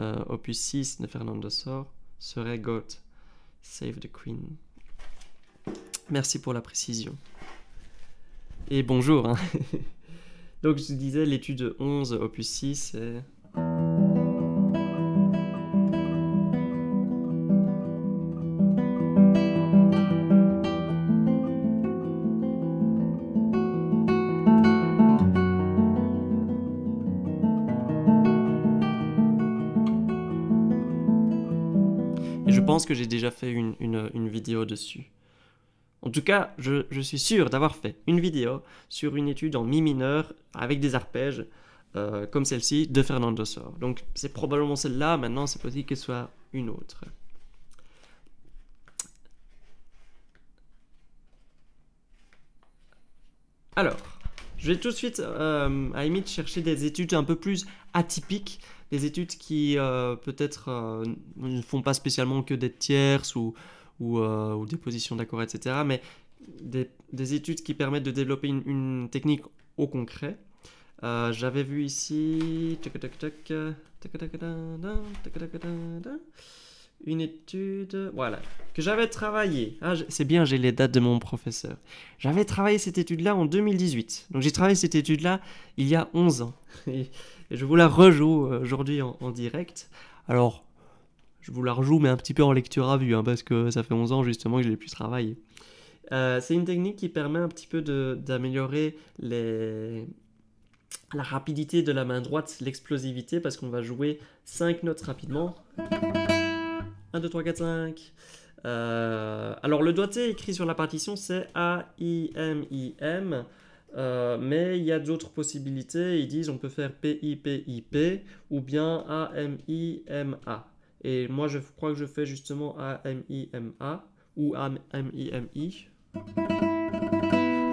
euh, opus 6 de Fernando Sor, serait God, Save the Queen. Merci pour la précision. Et bonjour. hein. *laughs* Donc je disais l'étude 11, opus 6, c'est... pense que j'ai déjà fait une, vidéo dessus. En tout cas, je, suis sûr d'avoir fait une vidéo sur une étude en mi mineur avec des arpèges euh, comme celle-ci de Fernando Sor. Donc c'est probablement celle-là, maintenant c'est possible que ce soit une autre. Alors, je vais tout de suite, euh, à limite, chercher des études un peu plus atypiques, des études qui euh, peut-être euh, ne font pas spécialement que des tierces ou, ou, euh, des positions d'accords, etc. Mais des, des études qui permettent de développer une, technique au concret. Euh, J'avais vu ici euh, une étude, voilà, que j'avais travaillé. Ah, c'est bien, j'ai les dates de mon professeur. J'avais travaillé cette étude-là en 2018. Donc j'ai travaillé cette étude-là il y a 11 ans. Et je vous la rejoue euh, aujourd'hui en, direct. Alors, je vous la rejoue, mais un petit peu en lecture à vue, hein, parce que ça fait 11 ans justement que je l'ai pu travailler. Euh, c'est une technique qui permet un petit peu d'améliorer la rapidité de la main droite, l'explosivité, parce qu'on va jouer 5 notes rapidement. 1, 2, 3, 4, 5. Euh, alors le doigté écrit sur la partition c'est A, I, M, I, M. Euh, mais il y a d'autres possibilités. Ils disent on peut faire P, I, P, I, P ou bien A, M, I, M, A. Et moi je crois que je fais justement A, M, I, M, A ou A, M, I, M, I.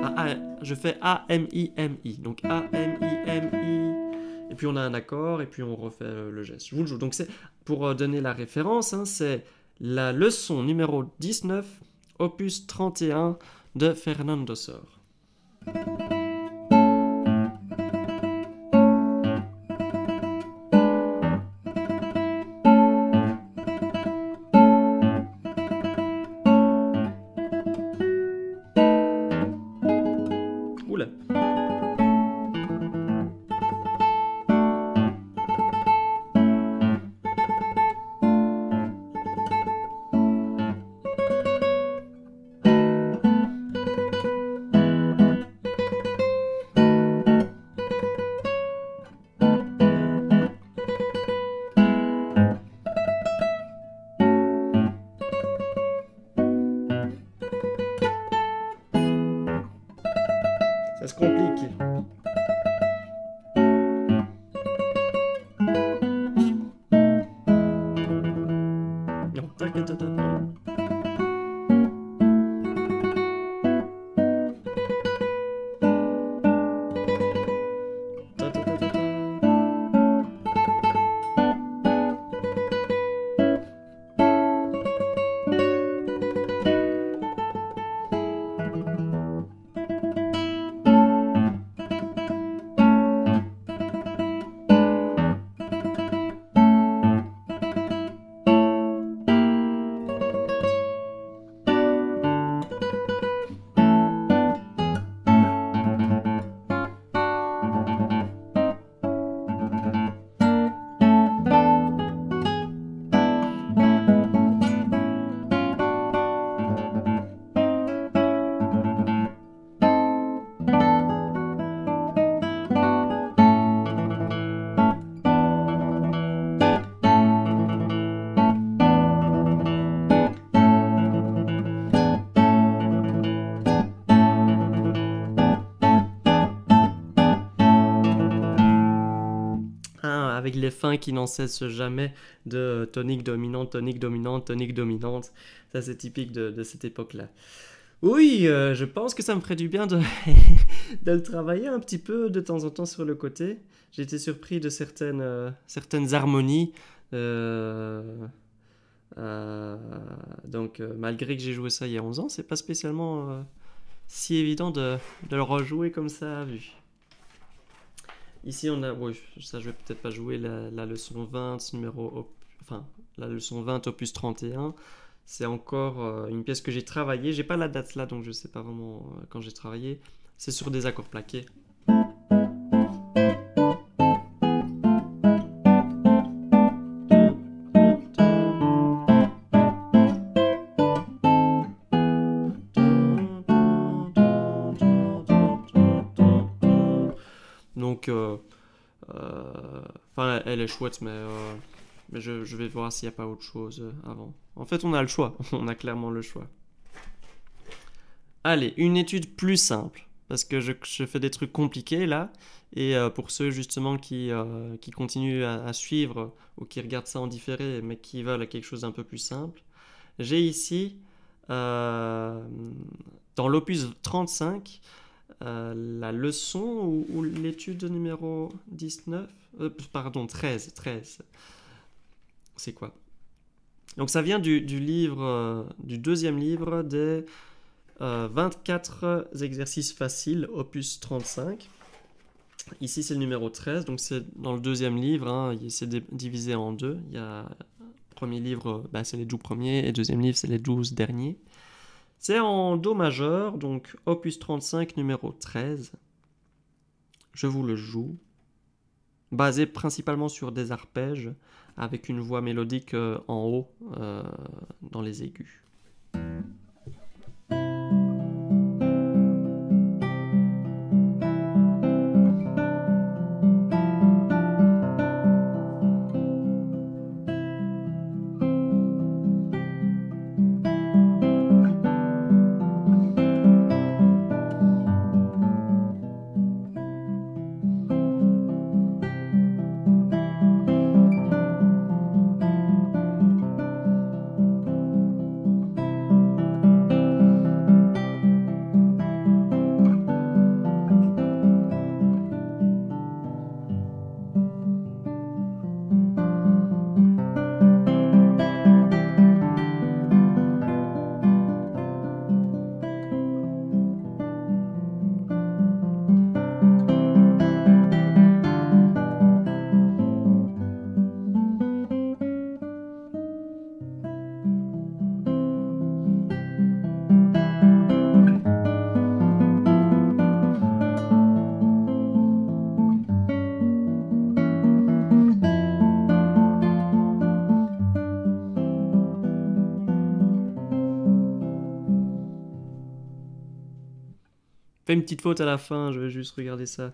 Ah, ah, je fais A, M, I, M, I. Donc A, M, I, M, I. Et puis on a un accord et puis on refait euh, le geste. Je vous le joue. Donc c'est pour euh, donner la référence, hein, c'est la leçon numéro 19, opus 31 de Fernando Sor. Fins qui n'en cessent jamais de tonique dominante, tonique dominante, tonique dominante. Ça, c'est typique de, cette époque-là. Oui, euh, je pense que ça me ferait du bien de, *laughs* le travailler un petit peu de temps en temps sur le côté. J'ai été surpris de certaines, euh, harmonies. euh, donc, malgré que j'ai joué ça il y a 11 ans, c'est pas spécialement si évident de, de le rejouer comme ça à vue. Ici on a, oui, ça je vais peut-être pas jouer la, leçon 20, numéro, enfin la leçon 20 opus 31. C'est encore euh, une pièce que j'ai travaillée. J'ai pas la date là, donc je sais pas vraiment euh, quand j'ai travaillé. C'est sur des accords plaqués. Elle est chouette, mais, je, vais voir s'il n'y a pas autre chose euh, avant. En fait, on a le choix. *laughs* On a clairement le choix. Allez, une étude plus simple. Parce que je, fais des trucs compliqués là. Et euh, pour ceux justement qui, euh, continuent à, suivre ou qui regardent ça en différé, mais qui veulent quelque chose d'un peu plus simple, j'ai ici, dans l'opus 35, euh, la leçon ou, ou l'étude numéro 19, euh, pardon, 13, 13. C'est quoi? Donc ça vient du, livre, euh, du deuxième livre des euh, 24 exercices faciles, opus 35. Ici c'est le numéro 13, donc c'est dans le deuxième livre, hein, c'est divisé en deux. Il y a premier livre, bah, c'est les 12 premiers, et deuxième livre, c'est les 12 derniers. C'est en Do majeur, donc opus 35, numéro 13. Je vous le joue. Basé principalement sur des arpèges, avec une voix mélodique euh, en haut, euh, dans les aigus. Petite faute à la fin, je vais juste regarder ça.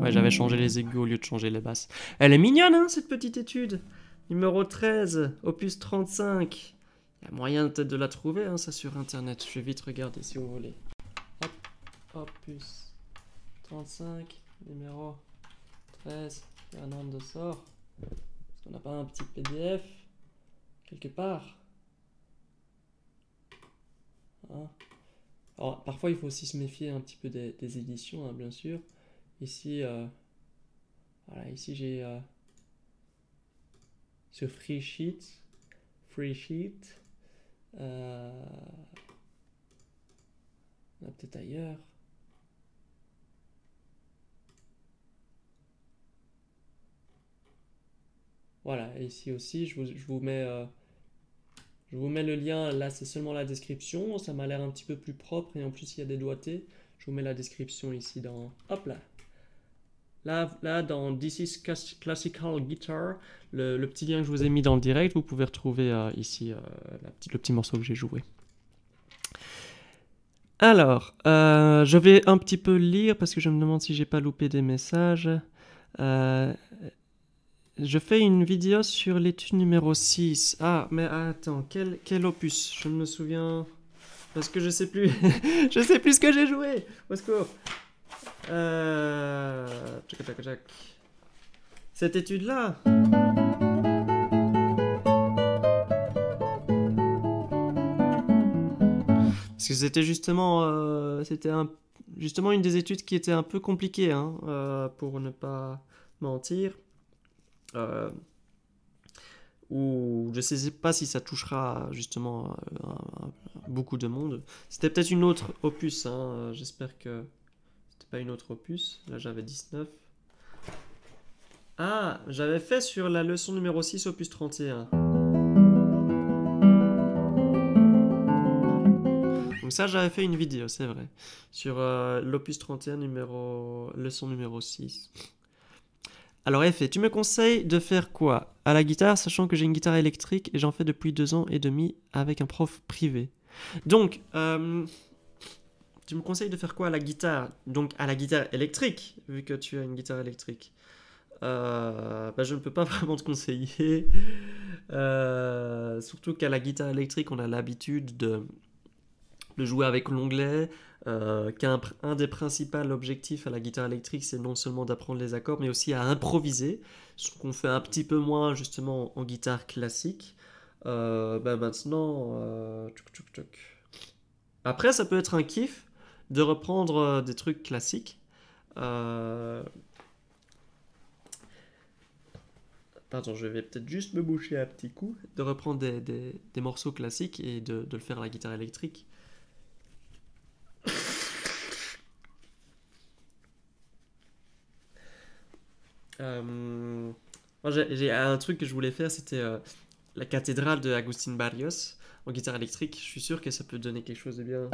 Ouais, j'avais changé les aigus au lieu de changer les basses. Elle est mignonne, hein, cette petite étude. Numéro 13, opus 35. Il y a moyen peut-être de la trouver, hein, ça sur internet. Je vais vite regarder si vous voulez. Hop, opus 35, numéro 13. Il un nombre de sort. Est-ce qu'on n'a pas un petit PDF quelque part Hein Alors, parfois, il faut aussi se méfier un petit peu des, éditions, hein, bien sûr. Ici, euh, voilà, ici j'ai euh, ce free sheet, free sheet. Euh, peut-être ailleurs. Voilà, ici aussi, je vous, je vous mets, je vous mets le lien. Là, c'est seulement la description. Ça m'a l'air un petit peu plus propre et en plus, il y a des doigtés. Je vous mets la description ici dans. Hop là! Là, là dans This is Clas- Classical Guitar, le, petit lien que je vous ai mis dans le direct, vous pouvez retrouver euh, ici euh, le petit morceau que j'ai joué. Alors, euh, je vais un petit peu lire parce que je me demande si j'ai pas loupé des messages. Je fais une vidéo sur l'étude numéro 6. Ah, mais attends, quel, opus? Je me souviens. Parce que je sais plus. *laughs* je sais plus ce que j'ai joué. Au secours. Euh... Cette étude-là. Parce que c'était justement, euh, c'était un, justement une des études qui était un peu compliquée, hein, euh, pour ne pas mentir. Euh, ou je sais pas si ça touchera justement euh, beaucoup de monde. C'était peut-être une autre opus, hein, j'espère que c'était pas une autre opus. Là j'avais 19. Ah, j'avais fait sur la leçon numéro 6, opus 31. Donc ça j'avais fait une vidéo, c'est vrai, sur euh, l'opus 31, numéro... leçon numéro 6. Alors Effet, tu me conseilles de faire quoi? À la guitare, sachant que j'ai une guitare électrique et j'en fais depuis deux ans et demi avec un prof privé. Donc, euh, tu me conseilles de faire quoi à la guitare? Donc à la guitare électrique, vu que tu as une guitare électrique. Euh, bah, je ne peux pas *laughs* vraiment te conseiller. Euh, surtout qu'à la guitare électrique, on a l'habitude de, de jouer avec l'onglet, euh, qu'un un des principaux objectifs à la guitare électrique, c'est non seulement d'apprendre les accords, mais aussi à improviser, ce qu'on fait un petit peu moins justement en guitare classique. Euh, ben maintenant, euh, après, ça peut être un kiff de reprendre euh, des trucs classiques. Pardon, je vais peut-être juste me boucher un petit coup, de reprendre des, des- des morceaux classiques et de, de le faire à la guitare électrique. Moi, j'ai j'ai un truc que je voulais faire, c'était euh, la cathédrale de Agustin Barrios en guitare électrique. Je suis sûr que ça peut donner quelque chose de bien.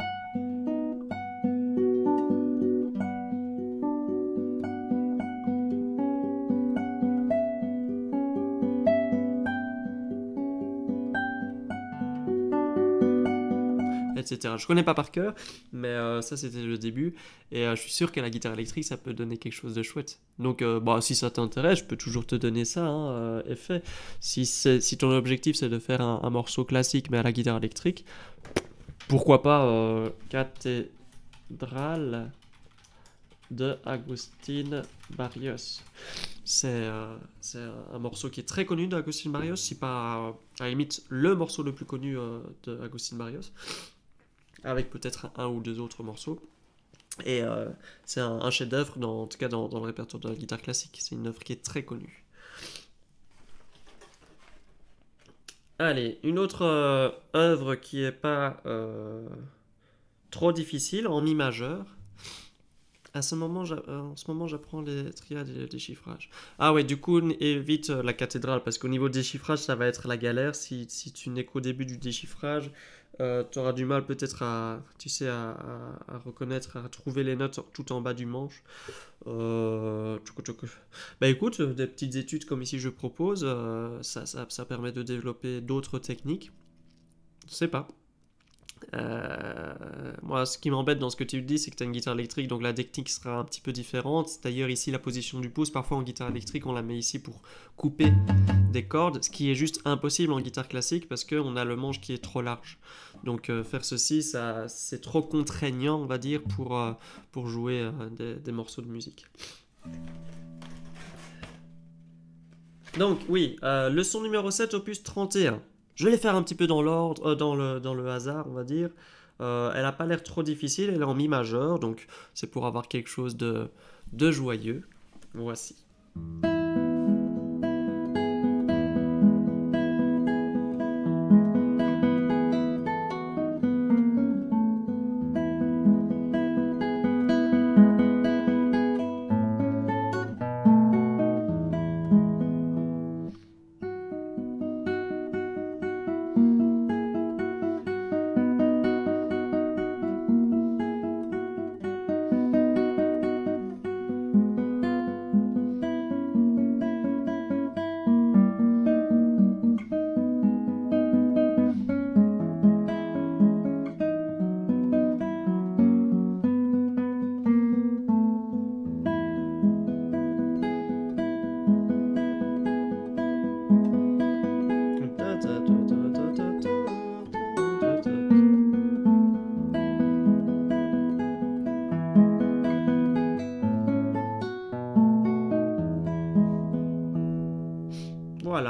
Etc. Je connais pas par cœur, mais euh, ça c'était le début. Et euh, je suis sûr qu'à la guitare électrique, ça peut donner quelque chose de chouette. Donc, euh, bah, si ça t'intéresse, je peux toujours te donner ça, hein, euh, effet. Si, si ton objectif c'est de faire un, morceau classique, mais à la guitare électrique, pourquoi pas Cathédrale de Agustin Barrios. C'est euh, un morceau qui est très connu d'Agustin Barrios, si pas à la limite le morceau le plus connu euh, de Agustin Barrios, avec peut-être un ou deux autres morceaux. Et euh, c'est un, chef-d'œuvre, en tout cas dans, dans le répertoire de la guitare classique. C'est une œuvre qui est très connue. Allez, une autre euh, œuvre qui est pas euh, trop difficile, en mi majeur. À ce moment, en ce moment, j'apprends les triades et le déchiffrage. Ah ouais, du coup, évite la cathédrale, parce qu'au niveau déchiffrage, ça va être la galère. Si, si tu n'es qu'au début du déchiffrage, tu auras du mal peut-être à, tu sais, à, reconnaître, à trouver les notes tout en bas du manche. Euh. Bah écoute, euh, des petites études comme ici je propose, euh, ça, ça, ça permet de développer d'autres techniques. Je sais pas. Euh, moi, ce qui m'embête dans ce que tu dis, c'est que tu as une guitare électrique, donc la technique sera un petit peu différente. D'ailleurs, ici, la position du pouce, parfois en guitare électrique, on la met ici pour couper des cordes, ce qui est juste impossible en guitare classique parce qu'on a le manche qui est trop large. Donc, euh, faire ceci, c'est trop contraignant, on va dire, pour, euh, pour jouer des, des morceaux de musique. Donc, oui, leçon numéro 7, opus 31. Je vais les faire un petit peu dans l'ordre, euh, dans le, dans le hasard, on va dire. Euh, elle n'a pas l'air trop difficile, elle est en mi majeur, donc c'est pour avoir quelque chose de, de joyeux. Voici.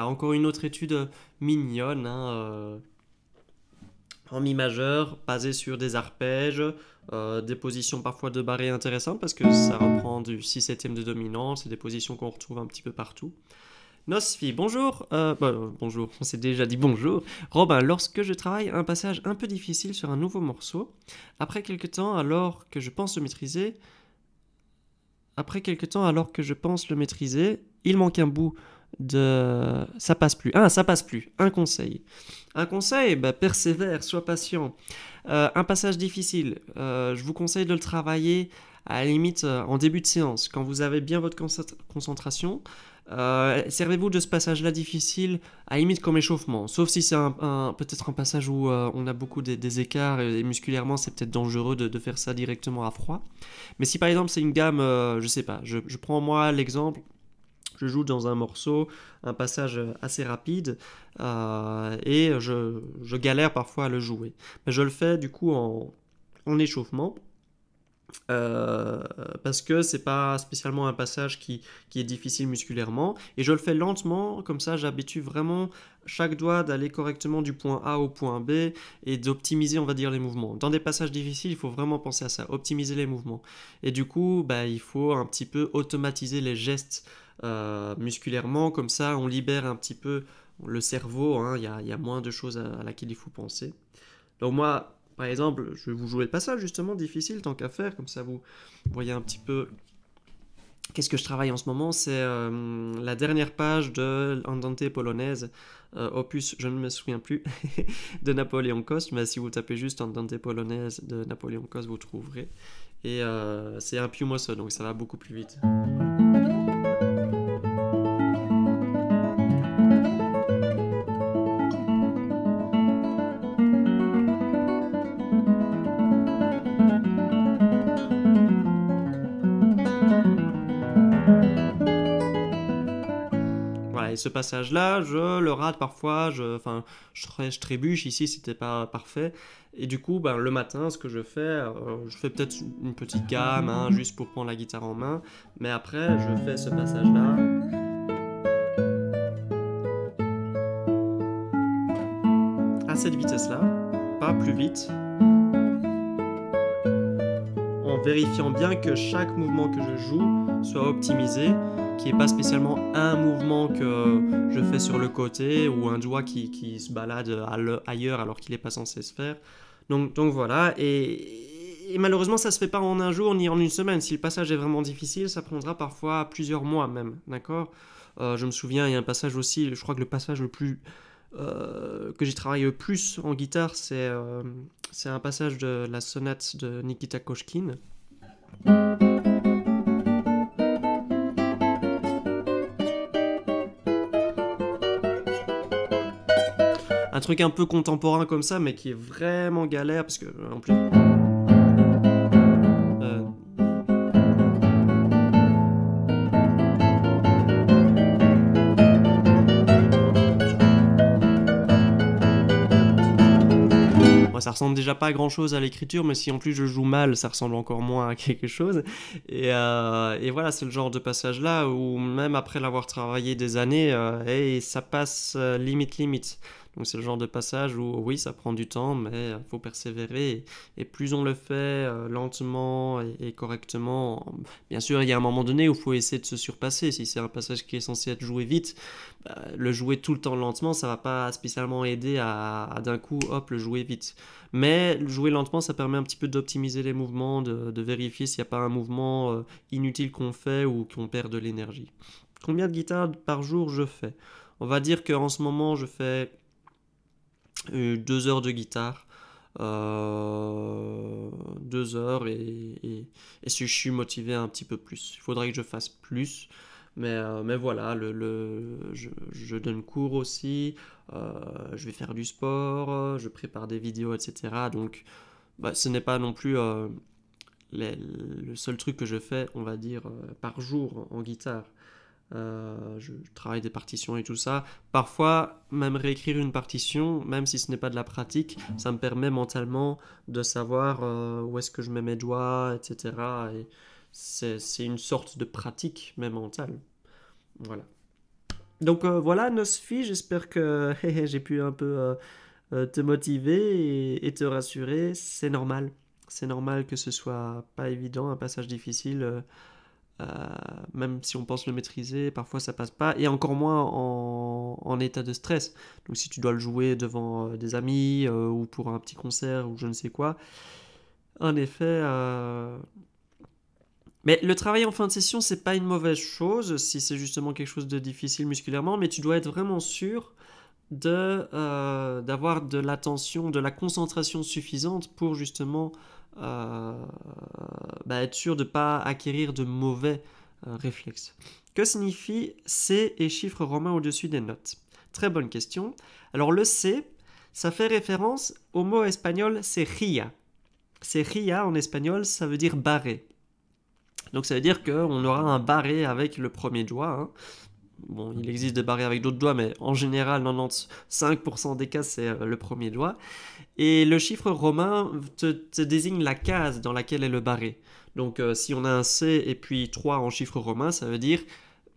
Encore une autre étude euh, mignonne, hein, euh, en mi majeur, basée sur des arpèges, euh, des positions parfois de barré intéressantes parce que ça reprend du 6 septième de dominante, c'est des positions qu'on retrouve un petit peu partout. Nosfi, bonjour. Bah, bonjour, on s'est déjà dit bonjour. Robin, lorsque je travaille un passage un peu difficile sur un nouveau morceau, après temps, alors que je pense le maîtriser, après quelque temps, alors que je pense le maîtriser, il manque un bout de... Ça passe plus. Ah, ça passe plus. Un conseil. Un conseil, bah, persévère, sois patient. Euh, un passage difficile, je vous conseille de le travailler à la limite en début de séance, quand vous avez bien votre concentration. Euh, servez-vous de ce passage-là difficile, à limite comme échauffement. Sauf si c'est un, peut-être un passage où euh, on a beaucoup des, écarts et, musculairement c'est peut-être dangereux de, faire ça directement à froid. Mais si par exemple c'est une gamme, euh, je sais pas, je, prends moi l'exemple, je joue dans un morceau, un passage assez rapide, et je, galère parfois à le jouer. Mais je le fais du coup en échauffement. Euh, parce que c'est pas spécialement un passage qui, qui, est difficile musculairement et je le fais lentement comme ça j'habitue vraiment chaque doigt d'aller correctement du point A au point B et d'optimiser on va dire les mouvements dans des passages difficiles il faut vraiment penser à ça optimiser les mouvements et du coup bah, il faut un petit peu automatiser les gestes euh, musculairement comme ça on libère un petit peu le cerveau hein. il y, a, moins de choses à, laquelle il faut penser donc moi par exemple, je vais vous jouer le passage justement difficile tant qu'à faire, comme ça vous voyez un petit peu qu'est-ce que je travaille en ce moment. C'est euh, la dernière page de Andante polonaise, euh, opus, je ne me souviens plus, *laughs* de Napoléon Coste, mais si vous tapez juste Andante polonaise de Napoléon Coste, vous trouverez. Et c'est un più mosso, donc ça va beaucoup plus vite. Ce passage-là, je le rate parfois, je, enfin, je trébuche, ici c'était pas parfait. Et du coup, ben, le matin, ce que je fais, euh, je fais peut-être une petite gamme, hein, juste pour prendre la guitare en main, mais après, je fais ce passage-là. À cette vitesse-là, pas plus vite, en vérifiant bien que chaque mouvement que je joue soit optimisé qui n'est pas spécialement un mouvement que je fais sur le côté ou un doigt qui, qui se balade ailleurs alors qu'il n'est pas censé se faire. Donc, donc voilà, et, et, malheureusement ça se fait pas en un jour ni en une semaine. Si le passage est vraiment difficile, ça prendra parfois plusieurs mois même, d'accord? Euh, Je me souviens, il y a un passage aussi, je crois que le passage le plus... Euh, que j'ai travaillé le plus en guitare, c'est euh, c'est un passage de la sonate de Nikita Koshkin. un truc un peu contemporain comme ça, mais qui est vraiment galère parce que en plus. Ça ressemble déjà pas à grand chose à l'écriture, mais si en plus je joue mal, ça ressemble encore moins à quelque chose. Et, euh, voilà, c'est le genre de passage là où même après l'avoir travaillé des années, euh, ça passe limite limite. Donc c'est le genre de passage où oui, ça prend du temps, mais il faut persévérer. Et, plus on le fait euh, lentement et, correctement, bien sûr, il y a un moment donné où il faut essayer de se surpasser. Si c'est un passage qui est censé être joué vite, bah, le jouer tout le temps lentement, ça va pas spécialement aider à, d'un coup, hop, le jouer vite. Mais jouer lentement, ça permet un petit peu d'optimiser les mouvements, de, vérifier s'il n'y a pas un mouvement euh, inutile qu'on fait ou qu'on perd de l'énergie. Combien de guitares par jour je fais? On va dire qu'en ce moment, je fais deux heures de guitare. Euh, deux heures et, si je suis motivé un petit peu plus. Il faudrait que je fasse plus. Mais, euh, mais voilà, je, donne cours aussi, je vais faire du sport, je prépare des vidéos, etc. Donc bah, ce n'est pas non plus le seul truc que je fais, on va dire, par jour en guitare. Euh, je travaille des partitions et tout ça. Parfois, même réécrire une partition, même si ce n'est pas de la pratique, ça me permet mentalement de savoir euh, où est-ce que je mets mes doigts, etc. Et c'est une sorte de pratique, même mentale. Voilà. Donc euh, voilà, Nosfi, j'espère que *laughs* j'ai pu un peu te motiver et, et te rassurer. C'est normal. C'est normal que ce soit pas évident, un passage difficile même si on pense le maîtriser, parfois ça passe pas, et encore moins en, état de stress. Donc si tu dois le jouer devant des amis ou pour un petit concert ou je ne sais quoi, en effet, mais le travail en fin de session, c'est pas une mauvaise chose si c'est justement quelque chose de difficile musculairement, mais tu dois être vraiment sûr de euh, d'avoir de l'attention, de la concentration suffisante pour justement euh, bah, être sûr de ne pas acquérir de mauvais euh, réflexes. Que signifie C et chiffre romain au-dessus des notes? Très bonne question. Alors le C, ça fait référence au mot espagnol ria. ria en espagnol, ça veut dire barré. Donc ça veut dire qu'on aura un barré avec le premier doigt. Hein. Bon, il existe des barrés avec d'autres doigts, mais en général, 95% des cas, c'est euh, le premier doigt. Et le chiffre romain te, désigne la case dans laquelle est le barré. Donc euh, si on a un C et puis 3 en chiffre romain, ça veut dire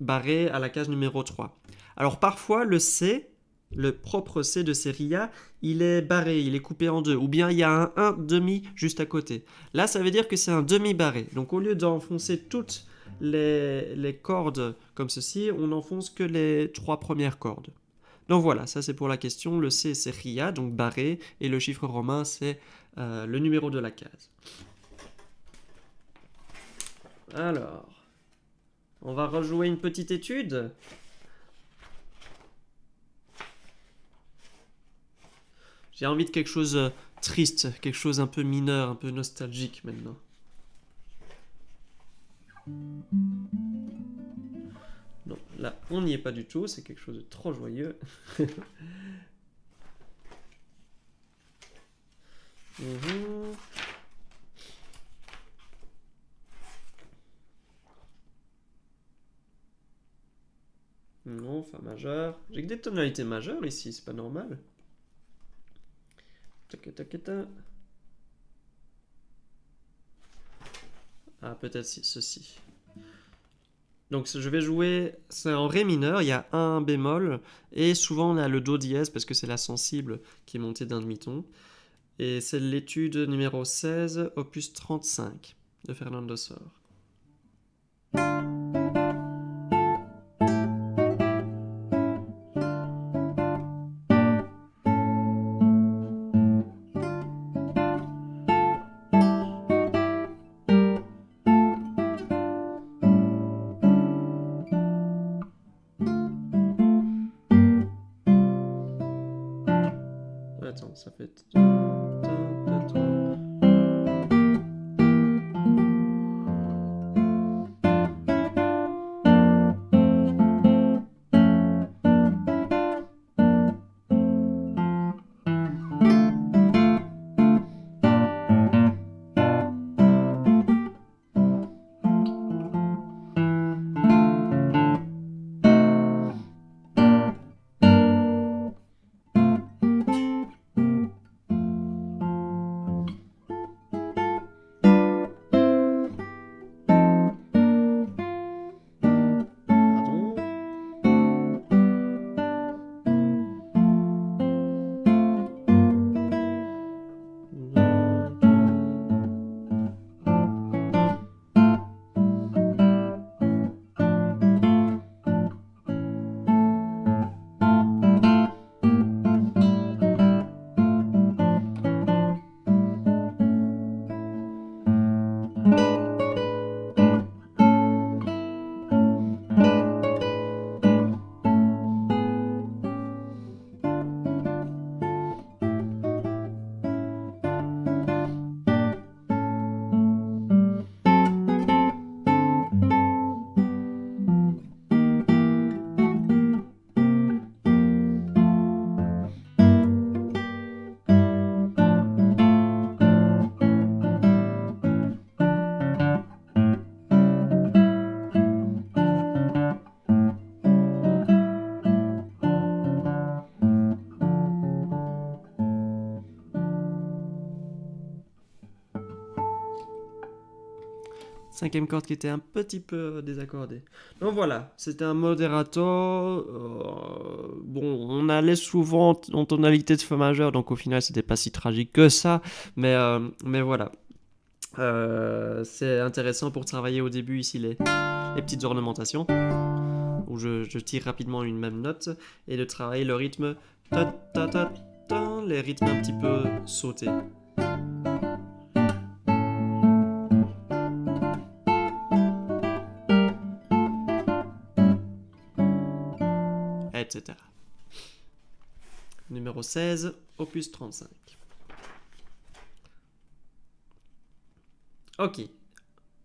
barré à la case numéro 3. Alors parfois, le C, le propre C de série A, il est barré, il est coupé en deux, ou bien il y a un 1 demi juste à côté. Là, ça veut dire que c'est un demi-barré. Donc au lieu d'enfoncer toutes les, cordes comme ceci, on n'enfonce que les trois premières cordes. Donc voilà, ça c'est pour la question. Le C c'est RIA, donc barré, et le chiffre romain c'est euh, le numéro de la case. Alors, on va rejouer une petite étude. J'ai envie de quelque chose euh, triste, quelque chose un peu mineur, un peu nostalgique maintenant. Non, là, on n'y est pas du tout, c'est quelque chose de trop joyeux. *laughs* Mhm. Non, Fa majeur. J'ai que des tonalités majeures ici, c'est pas normal. Ah, peut-être ceci. Donc je vais jouer, c'est en Ré mineur, il y a un bémol, et souvent on a le Do dièse parce que c'est la sensible qui est montée d'un demi-ton. Et c'est l'étude numéro 16, opus 35 de Fernando Sor. Ça fait... Cinquième corde qui était un petit peu désaccordée. Donc voilà, c'était un moderato. Euh, bon, on allait souvent en tonalité de Fa majeur, donc au final, c'était pas si tragique que ça. Mais, euh, mais voilà. Euh, c'est intéressant pour travailler au début ici les, les petites ornementations, où je, je tire rapidement une même note, et de travailler le rythme, ta, ta, ta, les rythmes un petit peu sautés. Numéro 16, opus 35. Ok.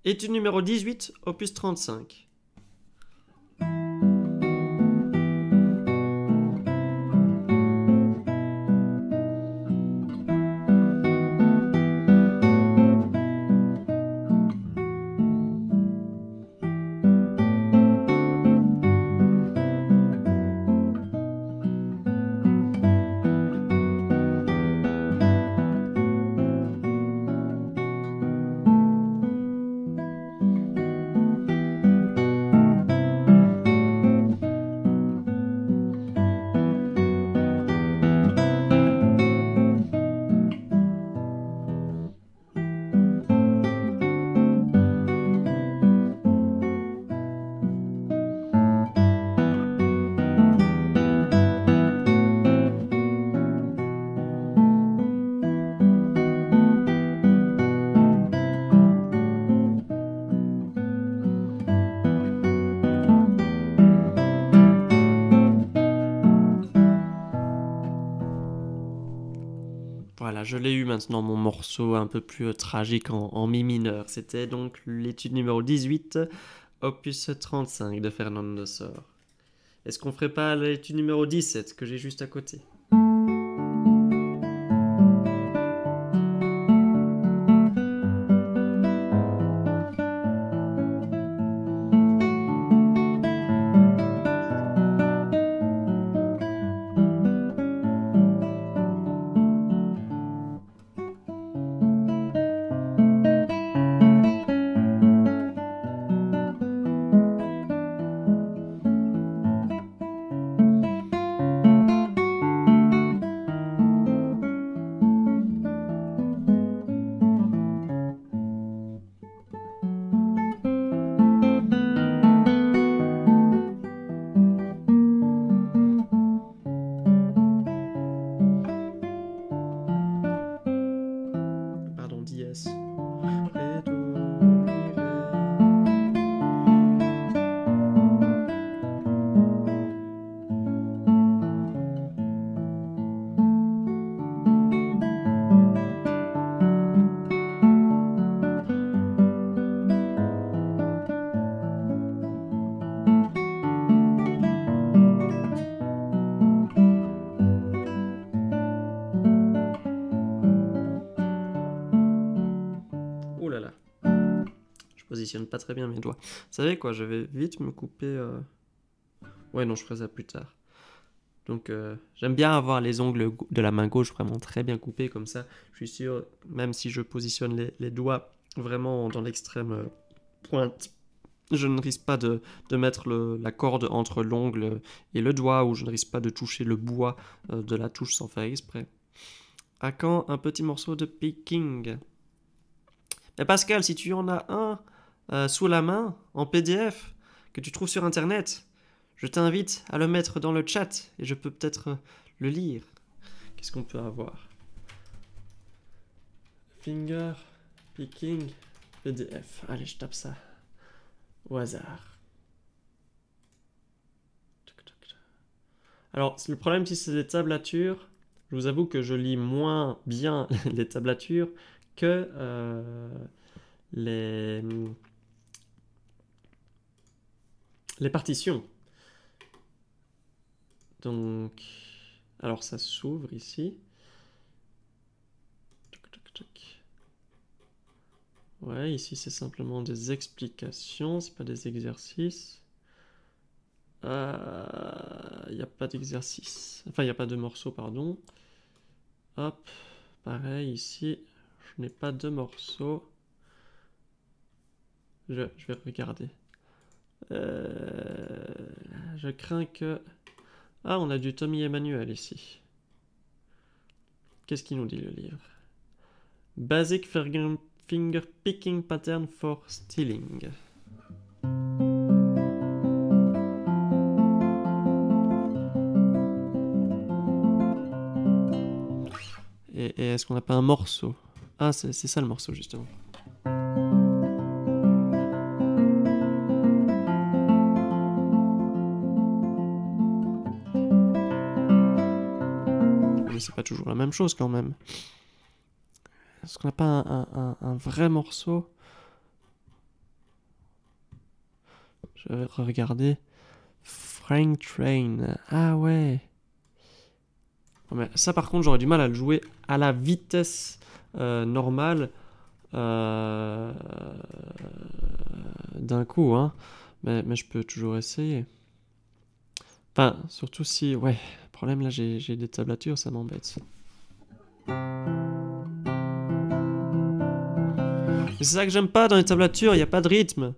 Étude numéro 18, opus 35. Je l'ai eu maintenant, mon morceau un peu plus euh, tragique en, mi mineur. C'était donc l'étude numéro 18, opus 35 de Fernando Sor. Est-ce qu'on ferait pas l'étude numéro 17 que j'ai juste à côté? Positionne pas très bien mes doigts. Vous savez quoi, je vais vite me couper. euh, Ouais, non, je ferai ça plus tard. Donc, euh, j'aime bien avoir les ongles de la main gauche vraiment très bien coupés comme ça. Je suis sûr, même si je positionne les, doigts vraiment dans l'extrême euh, pointe, je ne risque pas de, de mettre la corde entre l'ongle et le doigt, ou je ne risque pas de toucher le bois de la touche sans faire exprès. À quand un petit morceau de picking? Mais Pascal, si tu en as un euh, sous la main, en PDF, que tu trouves sur Internet, je t'invite à le mettre dans le chat et je peux peut-être euh, le lire. Qu'est-ce qu'on peut avoir? Finger picking PDF. Allez, je tape ça au hasard. Alors, le problème, si c'est des tablatures, je vous avoue que je lis moins bien *laughs* les tablatures que euh, les, les partitions. Donc, alors ça s'ouvre ici. Ouais, ici c'est simplement des explications, c'est pas des exercices. Il n'y a pas d'exercice. Enfin, il n'y a pas de morceau, pardon. Hop, pareil ici. Je n'ai pas de morceau. Je, je vais regarder. Euh, je crains que... Ah, on a du Tommy Emmanuel ici. Qu'est-ce qu'il nous dit le livre? Basic Finger- picking pattern for stealing. Et, et est-ce qu'on n'a pas un morceau? Ah, c'est ça le morceau justement. C'est pas toujours la même chose quand même. Est-ce qu'on n'a pas un, vrai morceau? Je vais regarder. Frank Train. Ah ouais. Mais ça par contre j'aurais du mal à le jouer à la vitesse euh, normale euh, d'un coup. Hein. Mais, mais je peux toujours essayer. Enfin, surtout si... Ouais, problème là j'ai des tablatures, ça m'embête. C'est ça que j'aime pas dans les tablatures, il n'y a pas de rythme.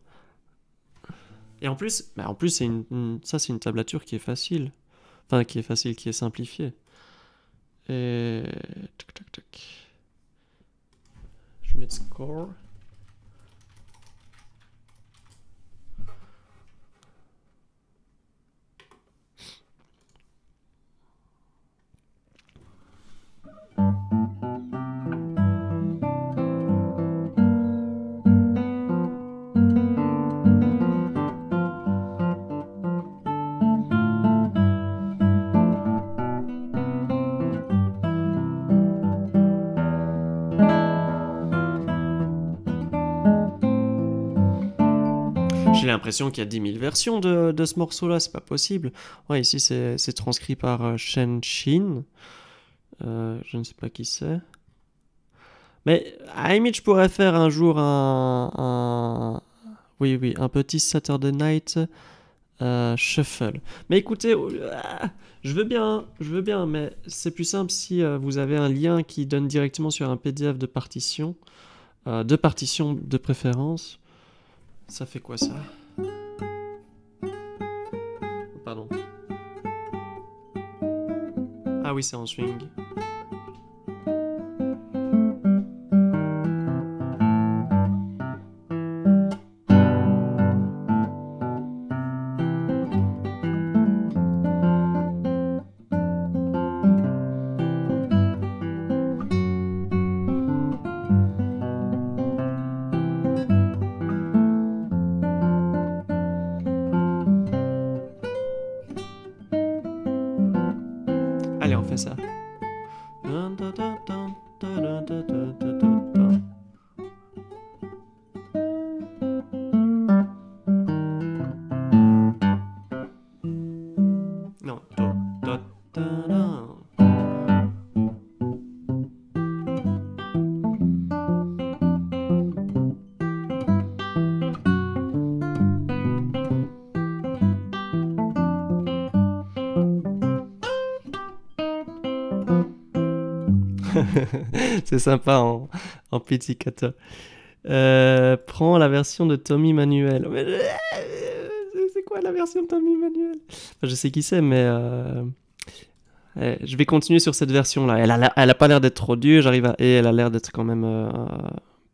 Et en plus, bah en plus une, une- ça c'est une tablature qui est facile. Enfin, qui est facile, qui est simplifiée. Et... Tac, tac, tac. Je vais mettre score. J'ai l'impression qu'il y a 10 000 versions de, ce morceau-là, c'est pas possible. Ouais, ici c'est transcrit par euh, Shen Shin. Euh, je ne sais pas qui c'est. Mais à je pourrais faire un jour un, Oui, oui, un petit Saturday Night euh, Shuffle. Mais écoutez, oh, ah, je veux bien, je veux bien, mais c'est plus simple si vous avez un lien qui donne directement sur un PDF de partition. de partition de préférence. Ça fait quoi ça? Ah oui, c'est en swing. C'est sympa en, en pizzicato. Euh, prends la version de Tommy Manuel. Euh, c'est- quoi la version de Tommy Manuel? Je sais qui c'est, mais euh, eh, je vais continuer sur cette version-là. Elle a, elle a pas l'air d'être trop dure, j'arrive à... et elle a l'air d'être quand même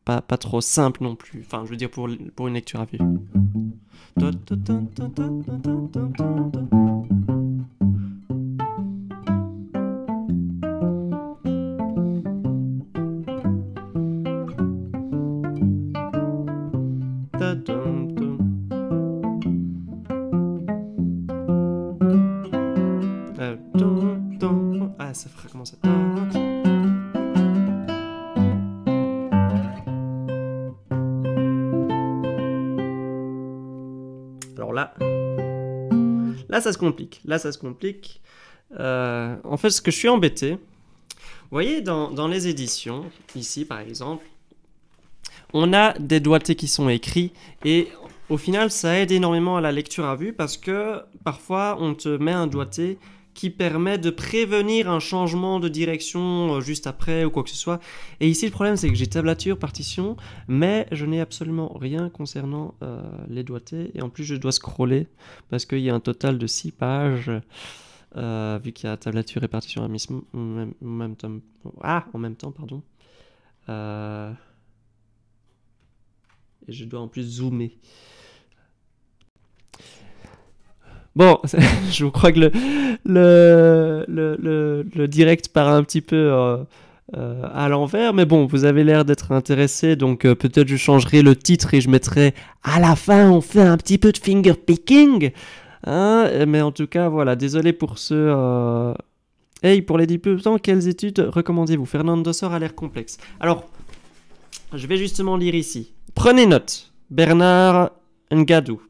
pas, pas trop simple non plus. Enfin, je veux dire pour, pour une lecture à vue. Se complique. Là ça se complique. Euh, en fait, ce que je suis embêté, vous voyez dans, dans les éditions, ici par exemple, on a des doigtés qui sont écrits et au final ça aide énormément à la lecture à vue parce que parfois on te met un doigté qui permet de prévenir un changement de direction euh, juste après ou quoi que ce soit. Et ici le problème c'est que j'ai tablature, partition, mais je n'ai absolument rien concernant euh, les doigtés et en plus je dois scroller parce qu'il y a un total de 6 pages. euh, vu qu'il y a tablature et partition en même, en même temps. Ah, en même temps, pardon. Et je dois en plus zoomer. Bon, *laughs* je crois que le, le, le, le, direct part un petit peu euh, euh, à l'envers, mais bon, vous avez l'air d'être intéressé, donc euh, peut-être je changerai le titre et je mettrai à la fin, on fait un petit peu de finger picking. Hein mais en tout cas, voilà, désolé pour ce. Hey, pour les débutants, quelles études recommandez-vous? Fernando Sor a l'air complexe. Alors, je vais justement lire ici. Prenez note. Bernard Ngadou.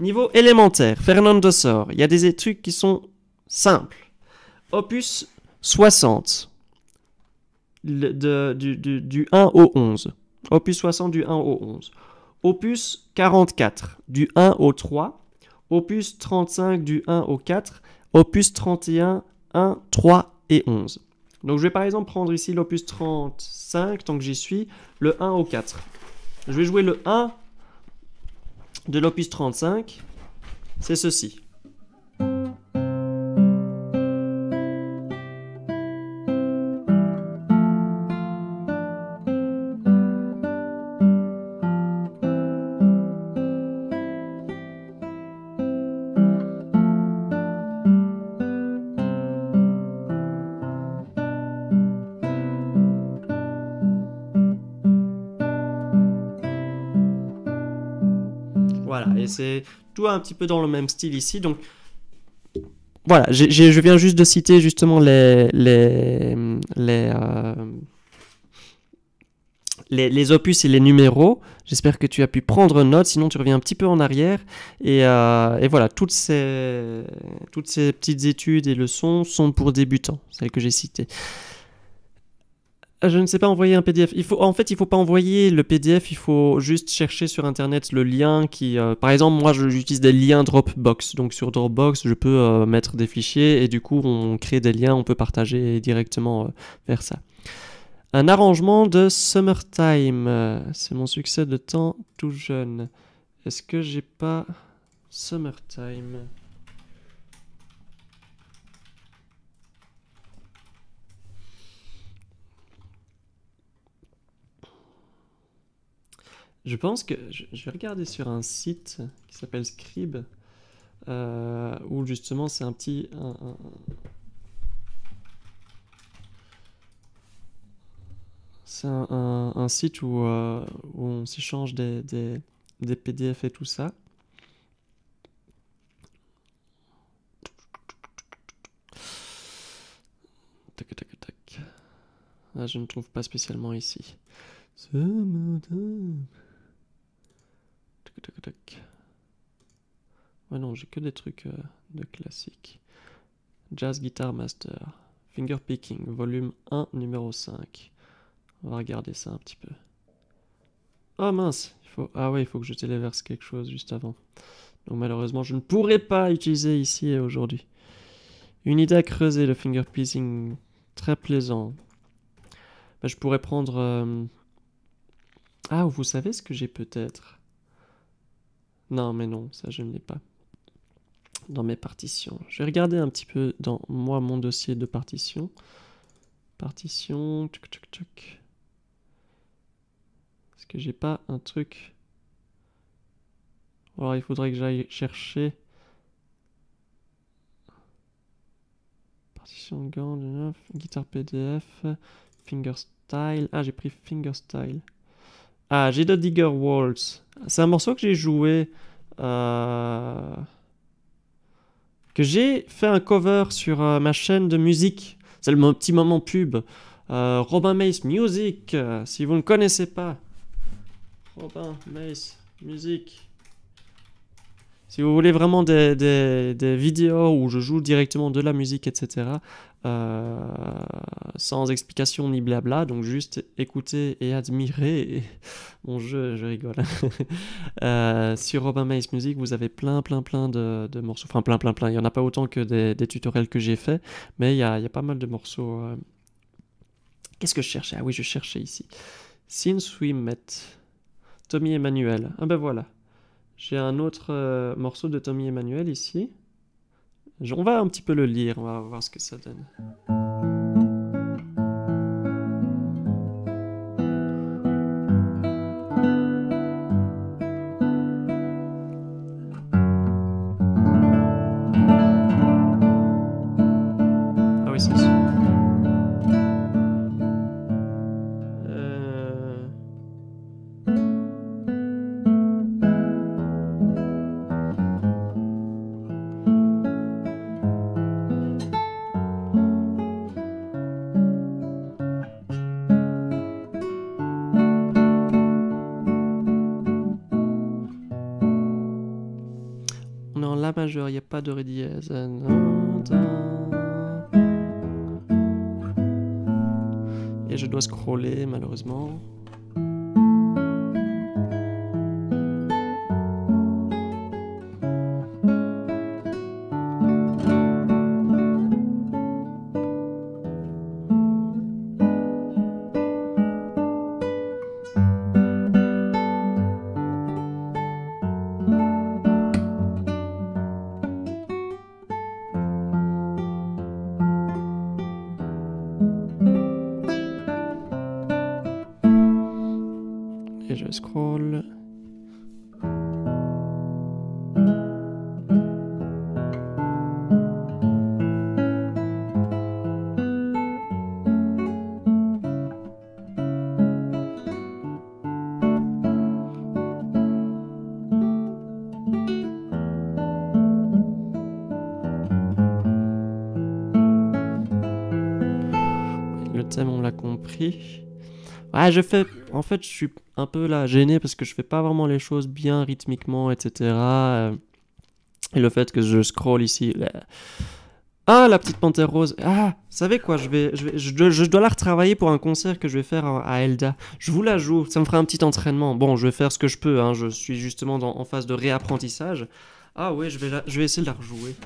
Niveau élémentaire, Fernando Sor, il y a des trucs qui sont simples. Opus 60, de, du, du, du 1 au 11. Opus 60 du 1 au 11. Opus 44 du 1 au 3. Opus 35 du 1 au 4. Opus 31, 1, 3 et 11. Donc je vais par exemple prendre ici l'opus 35, tant que j'y suis, le 1 au 4. Je vais jouer le 1 de l'opus 35, c'est ceci. C'est tout un petit peu dans le même style ici. Donc voilà, je viens juste de citer justement les, les, les, euh, les, opus et les numéros. J'espère que tu as pu prendre note, sinon tu reviens un petit peu en arrière. Et, euh, et, voilà, toutes ces, toutes ces petites études et leçons sont pour débutants, celles que j'ai citées. Je ne sais pas envoyer un PDF. Il faut, en fait, il faut pas envoyer le PDF. Il faut juste chercher sur internet le lien qui. Euh, par exemple, moi, j'utilise des liens Dropbox. Donc sur Dropbox, je peux euh, mettre des fichiers et du coup, on crée des liens. On peut partager directement euh, vers ça. Un arrangement de Summertime. C'est mon succès de temps tout jeune. Est-ce que j'ai pas Summertime? Je pense que je, vais regarder sur un site qui s'appelle Scribe, euh, où justement c'est un petit. c'est un, site où, euh, où on s'échange des, PDF et tout ça. Tac, tac, tac. Ah, je ne trouve pas spécialement ici. Ouais, non, j'ai que des trucs euh, de classique. Jazz Guitar Master. Finger Picking, volume 1, numéro 5. On va regarder ça un petit peu. Oh mince, il faut... Ah ouais, il faut que je téléverse quelque chose juste avant. Donc malheureusement, je ne pourrai pas utiliser ici et aujourd'hui. Une idée à creuser, le finger picking. Très plaisant. Bah, je pourrais prendre... Euh, ah, vous savez ce que j'ai peut-être? Non, mais non, ça je ne l'ai pas. Dans mes partitions. Je vais regarder un petit peu dans moi mon dossier de partition. Partition. Tchouk, tchouk, tchouk. Est-ce que j'ai pas un truc? Alors il faudrait que j'aille chercher. Partition GAN, guitare PDF, fingerstyle. Ah, j'ai pris fingerstyle. Ah, j'ai The Digger Waltz. C'est un morceau que j'ai joué. Euh, que j'ai fait un cover sur euh, ma chaîne de musique. C'est le petit moment pub. Euh, Robin Mace Music, si vous ne connaissez pas. Robin Mace Music. Si vous voulez vraiment des, des, vidéos où je joue directement de la musique, etc., euh, sans explication ni blabla, donc juste écouter et admirer mon *laughs* jeu, je rigole. *laughs* euh, sur Robin Mace Music, vous avez plein, plein, plein de, de, morceaux, enfin plein, plein, plein. Il n'y en a pas autant que des, des tutoriels que j'ai fait, mais il y a, il y a pas mal de morceaux. Euh. Qu'est-ce que je cherchais? Ah oui, je cherchais ici. Since We Met. Tommy Emmanuel. Ah ben voilà. J'ai un autre euh, morceau de Tommy Emmanuel ici. On va un petit peu le lire, on va voir ce que ça donne. Pas de ré dièse. Et je dois scroller malheureusement. Je fais. En fait, je suis un peu là gêné parce que je fais pas vraiment les choses bien rythmiquement, etc. Euh, Et le fait que je scroll ici. Ah, la petite panthère rose. Ah, vous savez quoi je, vais, je, dois- la retravailler pour un concert que je vais faire à Elda. Je vous la joue, ça me fera un petit entraînement. Bon, je vais faire ce que je peux, hein, je suis justement en phase de réapprentissage. Ah ouais, je vais essayer de la rejouer.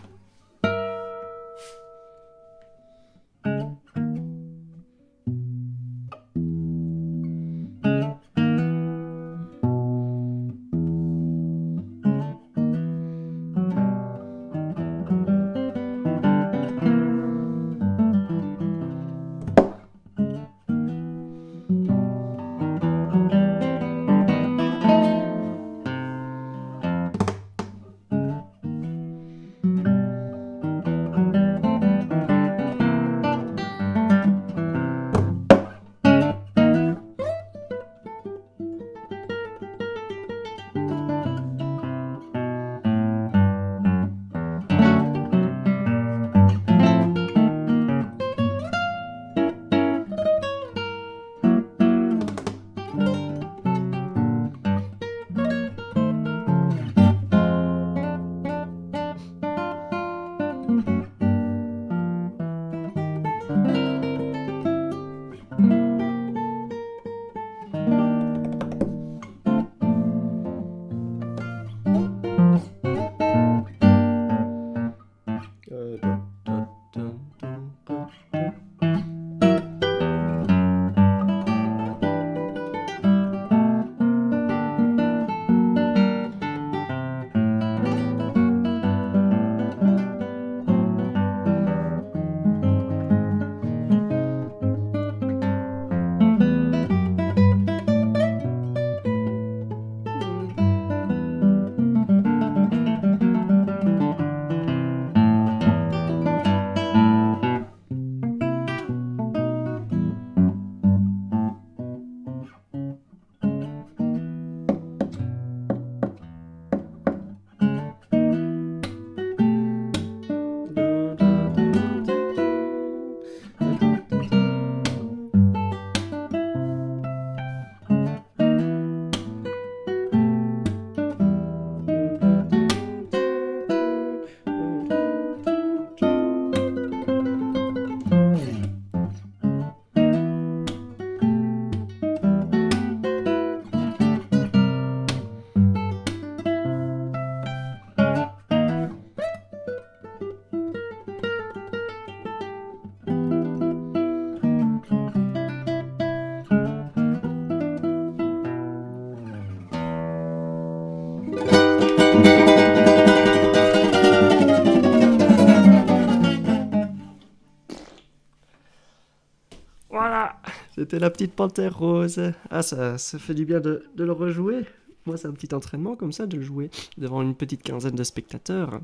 C'était la petite panthère rose. Ah, ça, ça fait du bien de, le rejouer. Moi, c'est un petit entraînement comme ça, de le jouer devant une petite quinzaine de spectateurs.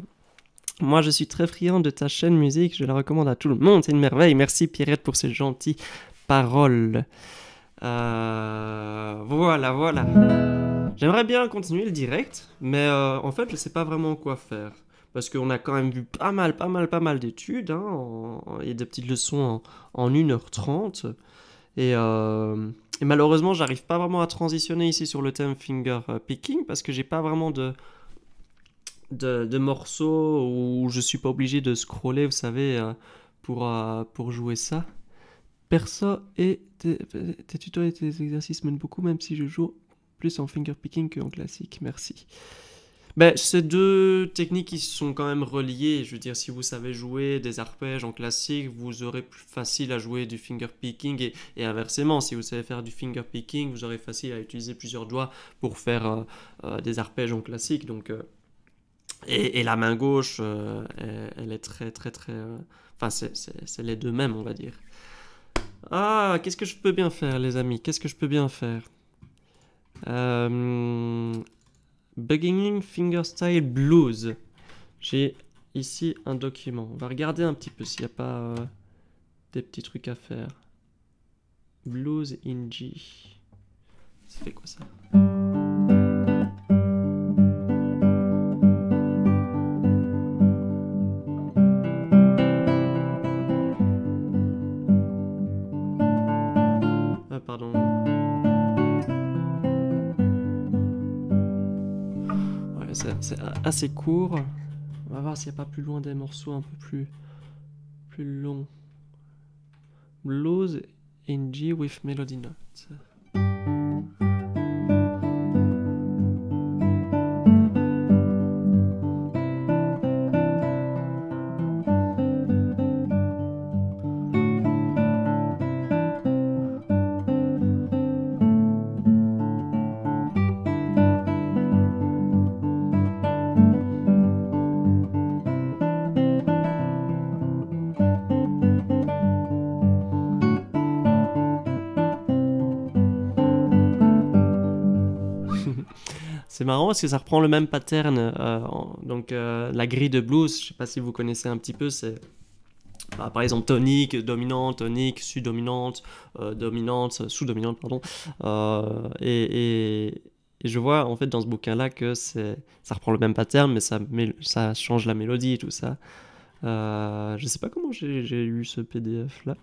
Moi, je suis très friand de ta chaîne musique, je la recommande à tout le monde, c'est une merveille. Merci Pierrette pour ces gentilles paroles. Euh, voilà, voilà. J'aimerais bien continuer le direct, mais euh, en fait, je sais pas vraiment quoi faire. Parce qu'on a quand même vu pas mal, pas mal, pas mal d'études, hein, en- et des petites leçons en, en 1h30. Et, euh, et malheureusement, j'arrive pas vraiment à transitionner ici sur le thème finger euh, picking parce que j'ai pas vraiment de de, morceaux où je suis pas obligé de scroller, vous savez, euh, pour, pour jouer ça. Perso et tes, tes tutos et tes exercices m'aident beaucoup, même si je joue plus en fingerpicking qu'en classique. Merci. Ben, ces deux techniques qui sont quand même reliées. Je veux dire, si vous savez jouer des arpèges en classique, vous aurez plus facile à jouer du fingerpicking et, et inversement, si vous savez faire du fingerpicking, vous aurez facile à utiliser plusieurs doigts pour faire euh, euh, des arpèges en classique. Donc, euh, et, la main gauche, elle, est très, très, très. Enfin, c'est- c'est c'est les deux mêmes, on va dire. Ah, qu'est-ce que je peux bien faire, les amis? Qu'est-ce que je peux bien faire? Beginning Fingerstyle Blues. J'ai ici un document. On va regarder un petit peu s'il n'y a pas euh, des petits trucs à faire. Blues in G. Ça fait quoi ça? Assez court. On va voir s'il n'y a pas plus loin des morceaux un peu plus, plus longs. Blues in G with melody notes. Marrant parce que ça reprend le même pattern. euh, donc euh, la grille de blues, je sais pas si vous connaissez un petit peu, c'est bah, par exemple tonique, dominante, tonique, sud-dominante, euh, dominante, sous-dominante, pardon. Euh, et, je vois en fait dans ce bouquin-là que ça reprend le même pattern, mais ça, mél- ça change la mélodie et tout ça. Je sais pas comment j'ai eu ce PDF-là.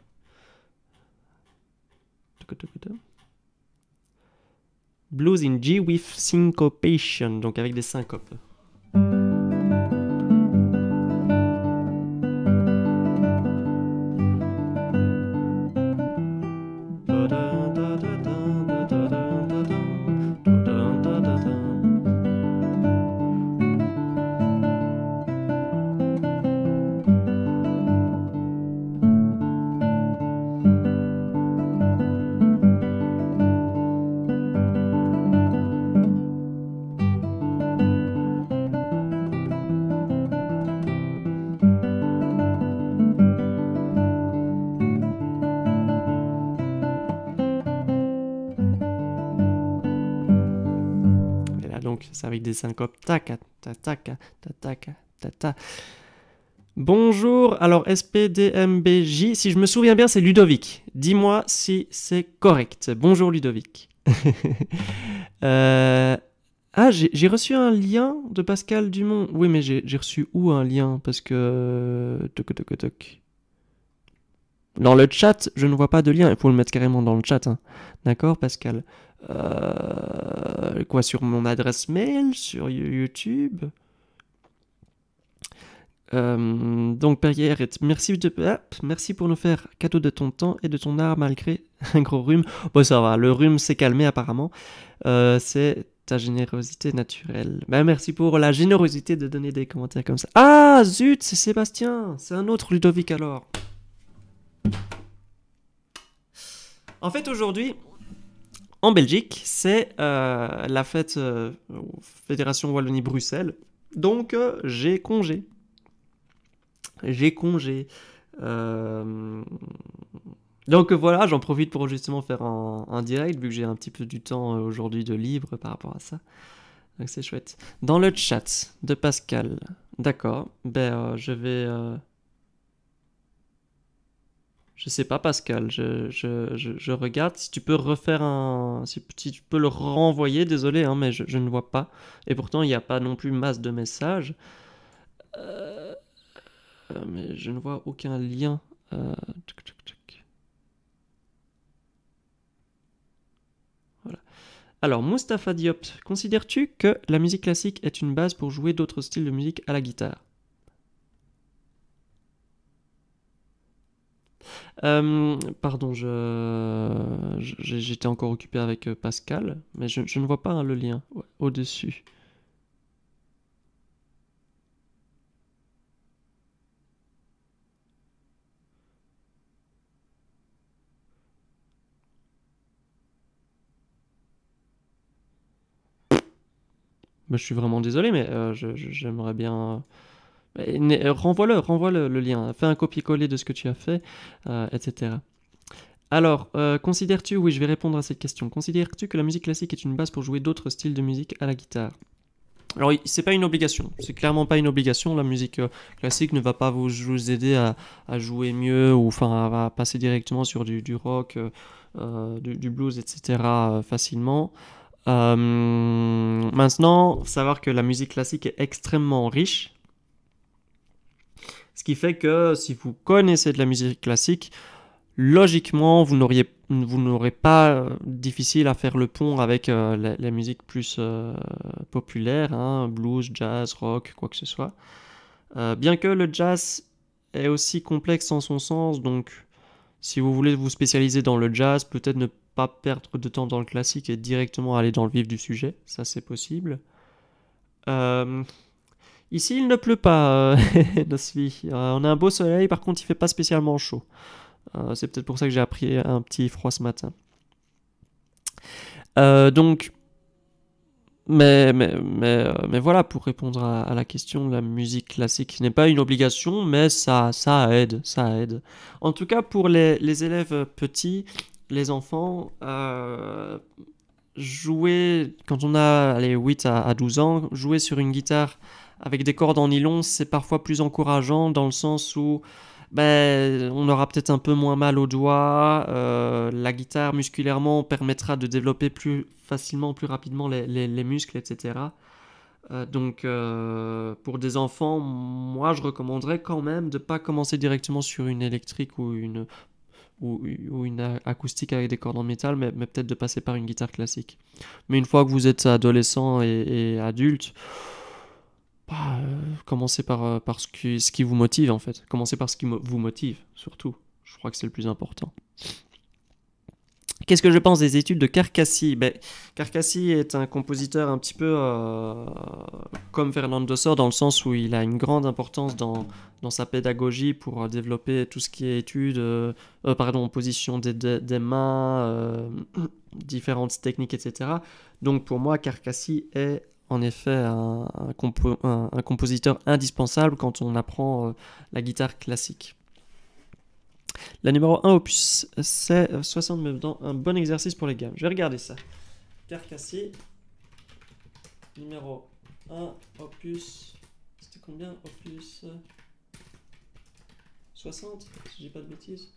Blues in G with syncopation, donc avec des syncopes. Syncopes. Tac, tac, tac. Bonjour, alors SPDMBJ, si je me souviens bien, c'est Ludovic. Dis-moi si c'est correct. Bonjour Ludovic. *laughs* Euh, Ah, j'ai reçu un lien de Pascal Dumont. Oui, mais j'ai j'ai reçu où un lien? Parce que. Toc, toc, toc. Dans le chat, je ne vois pas de lien. Il faut le mettre carrément dans le chat. hein. D'accord, Pascal? Euh, Quoi, sur mon adresse mail Sur YouTube? Euh, donc Perrière, merci, de, merci pour nous faire cadeau de ton temps et de ton art malgré *laughs* un gros rhume. Bon, ça va, le rhume s'est calmé apparemment. Euh, c'est ta générosité naturelle. Ben, merci pour la générosité de donner des commentaires comme ça. Ah, zut, c'est Sébastien. C'est un autre Ludovic alors. En fait, aujourd'hui, en Belgique, c'est euh, la fête euh, Fédération Wallonie-Bruxelles. Donc, euh, j'ai congé. J'ai congé. Donc voilà, j'en profite pour justement faire un, direct, vu que j'ai un petit peu du temps aujourd'hui de libre par rapport à ça. Donc c'est chouette. Dans le chat de Pascal, d'accord, ben je vais... Je sais pas Pascal, je, je, je, regarde si tu peux refaire un... Si, tu peux le renvoyer, désolé, hein, mais je, ne vois pas. Et pourtant il n'y a pas non plus masse de messages. Euh, euh, mais je ne vois aucun lien. Euh. Voilà. Alors, Mustapha Diop, considères-tu que la musique classique est une base pour jouer d'autres styles de musique à la guitare? Euh, pardon, j'étais encore occupé avec euh, Pascal, mais je, ne vois pas hein, le lien au-dessus. Bah, je suis vraiment désolé, mais euh, j'aimerais bien. Renvoie-le, renvoie le, lien. Fais un copier-coller de ce que tu as fait, euh, etc. Alors, euh, considères-tu, oui, je vais répondre à cette question. Considères-tu que la musique classique est une base pour jouer d'autres styles de musique à la guitare? Alors, c'est pas une obligation. C'est clairement pas une obligation. La musique euh, classique ne va pas vous, aider à, jouer mieux ou enfin à, passer directement sur du, rock, euh, euh, du, blues, etc. euh, facilement. Euh, maintenant, savoir que la musique classique est extrêmement riche. Ce qui fait que si vous connaissez de la musique classique, logiquement, vous n'auriez n'aurez pas euh, difficile à faire le pont avec euh, la, musique plus euh, populaire, hein, blues, jazz, rock, quoi que ce soit. Bien que le jazz est aussi complexe en son sens, donc si vous voulez vous spécialiser dans le jazz, peut-être ne pas perdre de temps dans le classique et directement aller dans le vif du sujet, ça c'est possible. Ici il ne pleut pas, euh, *laughs* Nosfi. Euh, on a un beau soleil, par contre il fait pas spécialement chaud. Euh, c'est peut-être pour ça que j'ai appris un petit froid ce matin. Donc, mais, mais, mais, mais voilà, pour répondre à, la question, la musique classique n'est pas une obligation, mais ça, ça aide, ça aide. En tout cas, pour les, les élèves petits, les enfants, jouer, quand on a allez, 8 à, à 12 ans, jouer sur une guitare avec des cordes en nylon, c'est parfois plus encourageant dans le sens où ben, on aura peut-être un peu moins mal aux doigts. euh, la guitare musculairement permettra de développer plus facilement, plus rapidement les, les- les muscles, etc. Euh, donc euh, pour des enfants, moi je recommanderais quand même de ne pas commencer directement sur une électrique ou une, ou, une acoustique avec des cordes en métal, mais, peut-être de passer par une guitare classique. Mais une fois que vous êtes adolescent et adulte, euh, commencez par, euh, par ce qui, ce qui vous motive en fait. Commencez par ce qui vous motive, surtout. Je crois que c'est le plus important. Qu'est-ce que je pense des études de Carcassi? Ben, Carcassi est un compositeur un petit peu euh, comme Fernando Sor, dans le sens où il a une grande importance dans, dans sa pédagogie pour développer tout ce qui est études, pardon, position des, des- mains, *clears throat* différentes techniques, etc. Donc pour moi, Carcassi est en effet un, un compo- un- un compositeur indispensable quand on apprend euh, la guitare classique. La numéro 1 opus, c'est euh, 60 même temps, un bon exercice pour les gammes. Je vais regarder ça. Carcassi, numéro 1, opus. C'était combien Opus euh, 60 Si je dis pas de bêtises?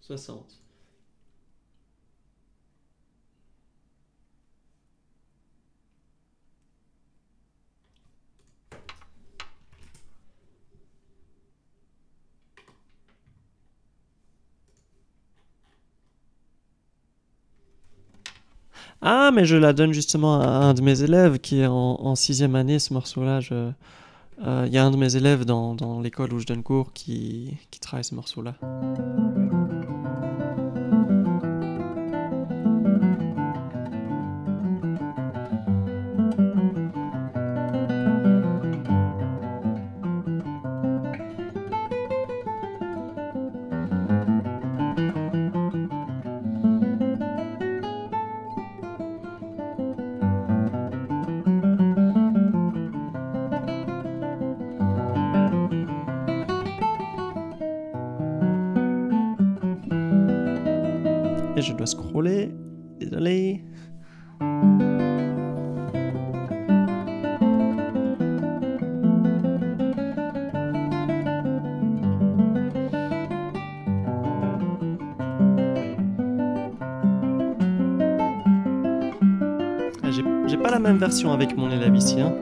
60. Ah, mais je la donne justement à un de mes élèves qui est en, sixième année, ce morceau-là. euh, Il y a un de mes élèves dans, dans l'école où je donne cours qui, qui travaille ce morceau-là. avec mon élève hein.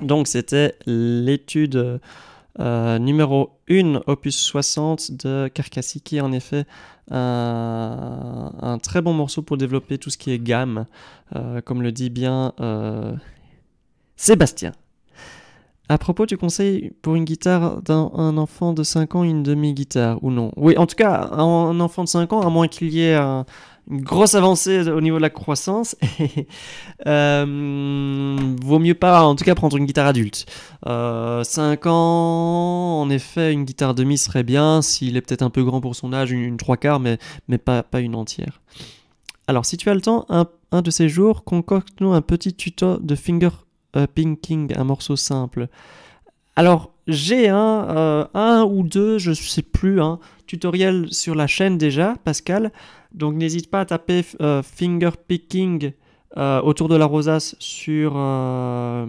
Donc c'était l'étude euh, numéro 1, opus 60 de Carcassi, qui est en effet euh, un, très bon morceau pour développer tout ce qui est gamme, euh, comme le dit bien Sébastien. À propos, tu conseilles pour une guitare d'un enfant de 5 ans une demi-guitare ou non? Oui, en tout cas, un enfant de 5 ans, à moins qu'il y ait un, une grosse avancée au niveau de la croissance. *laughs* euh, vaut mieux pas, en tout cas, prendre une guitare adulte. Euh, 5 ans, en effet, une guitare demi serait bien. S'il est peut-être un peu grand pour son âge, une, 3 quarts, mais, mais pas, pas une entière. Alors, si tu as le temps, un, un de ces jours, concocte-nous un petit tuto de finger pinking, un morceau simple. Alors, j'ai un, euh, un ou deux, je sais plus, un tutoriel sur la chaîne déjà, Pascal. Donc n'hésite pas à taper euh, finger picking euh, autour de la rosace sur, euh,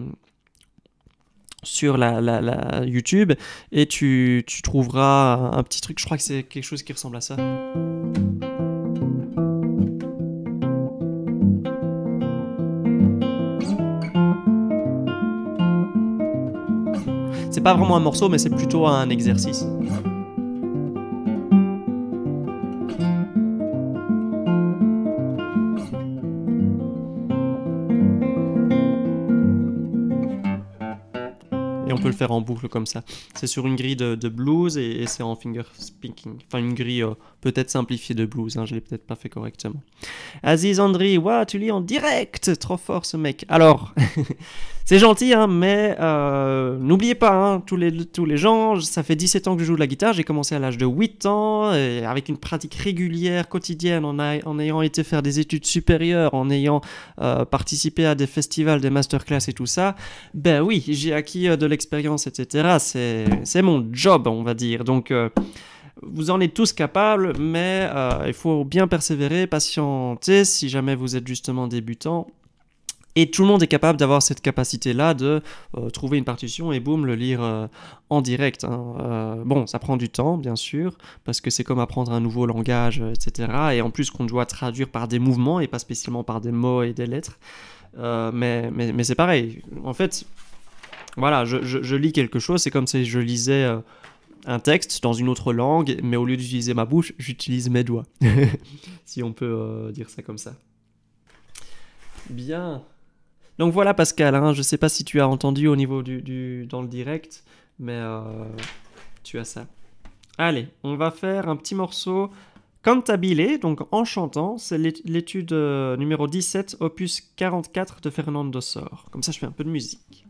sur la, la, la, YouTube et tu, tu trouveras un petit truc, je crois que c'est quelque chose qui ressemble à ça. C'est pas vraiment un morceau, mais c'est plutôt un exercice. En boucle comme ça. C'est sur une grille de, blues et, c'est en finger speaking. Enfin, une grille euh, peut-être simplifiée de blues. Hein, je l'ai peut-être pas fait correctement. Aziz Andri, waouh, tu lis en direct Trop fort ce mec. Alors, *laughs* c'est gentil, hein, mais euh, n'oubliez pas, hein, tous, les, tous les gens, ça fait 17 ans que je joue de la guitare. J'ai commencé à l'âge de 8 ans, et avec une pratique régulière, quotidienne, en, ayant été faire des études supérieures, en ayant euh, participé à des festivals, des masterclass et tout ça. Ben oui, j'ai acquis de l'expérience, etc. C'est mon job, on va dire. Donc. Euh, vous en êtes tous capables, mais euh, il faut bien persévérer, patienter si jamais vous êtes justement débutant. Et tout le monde est capable d'avoir cette capacité-là de euh, trouver une partition et boum, le lire en direct. Hein. bon, ça prend du temps, bien sûr, parce que c'est comme apprendre un nouveau langage, etc. Et en plus qu'on doit traduire par des mouvements et pas spécialement par des mots et des lettres. mais, mais c'est pareil. En fait, voilà, je, lis quelque chose, c'est comme si je lisais un texte dans une autre langue, mais au lieu d'utiliser ma bouche, j'utilise mes doigts. *laughs* si on peut euh, dire ça comme ça. Bien. Donc voilà Pascal, hein, je sais pas si tu as entendu au niveau du, dans le direct, mais euh, tu as ça. Allez, on va faire un petit morceau cantabile, donc en chantant, c'est l'étude euh, numéro 17, opus 44 de Fernando Sor. Comme ça je fais un peu de musique.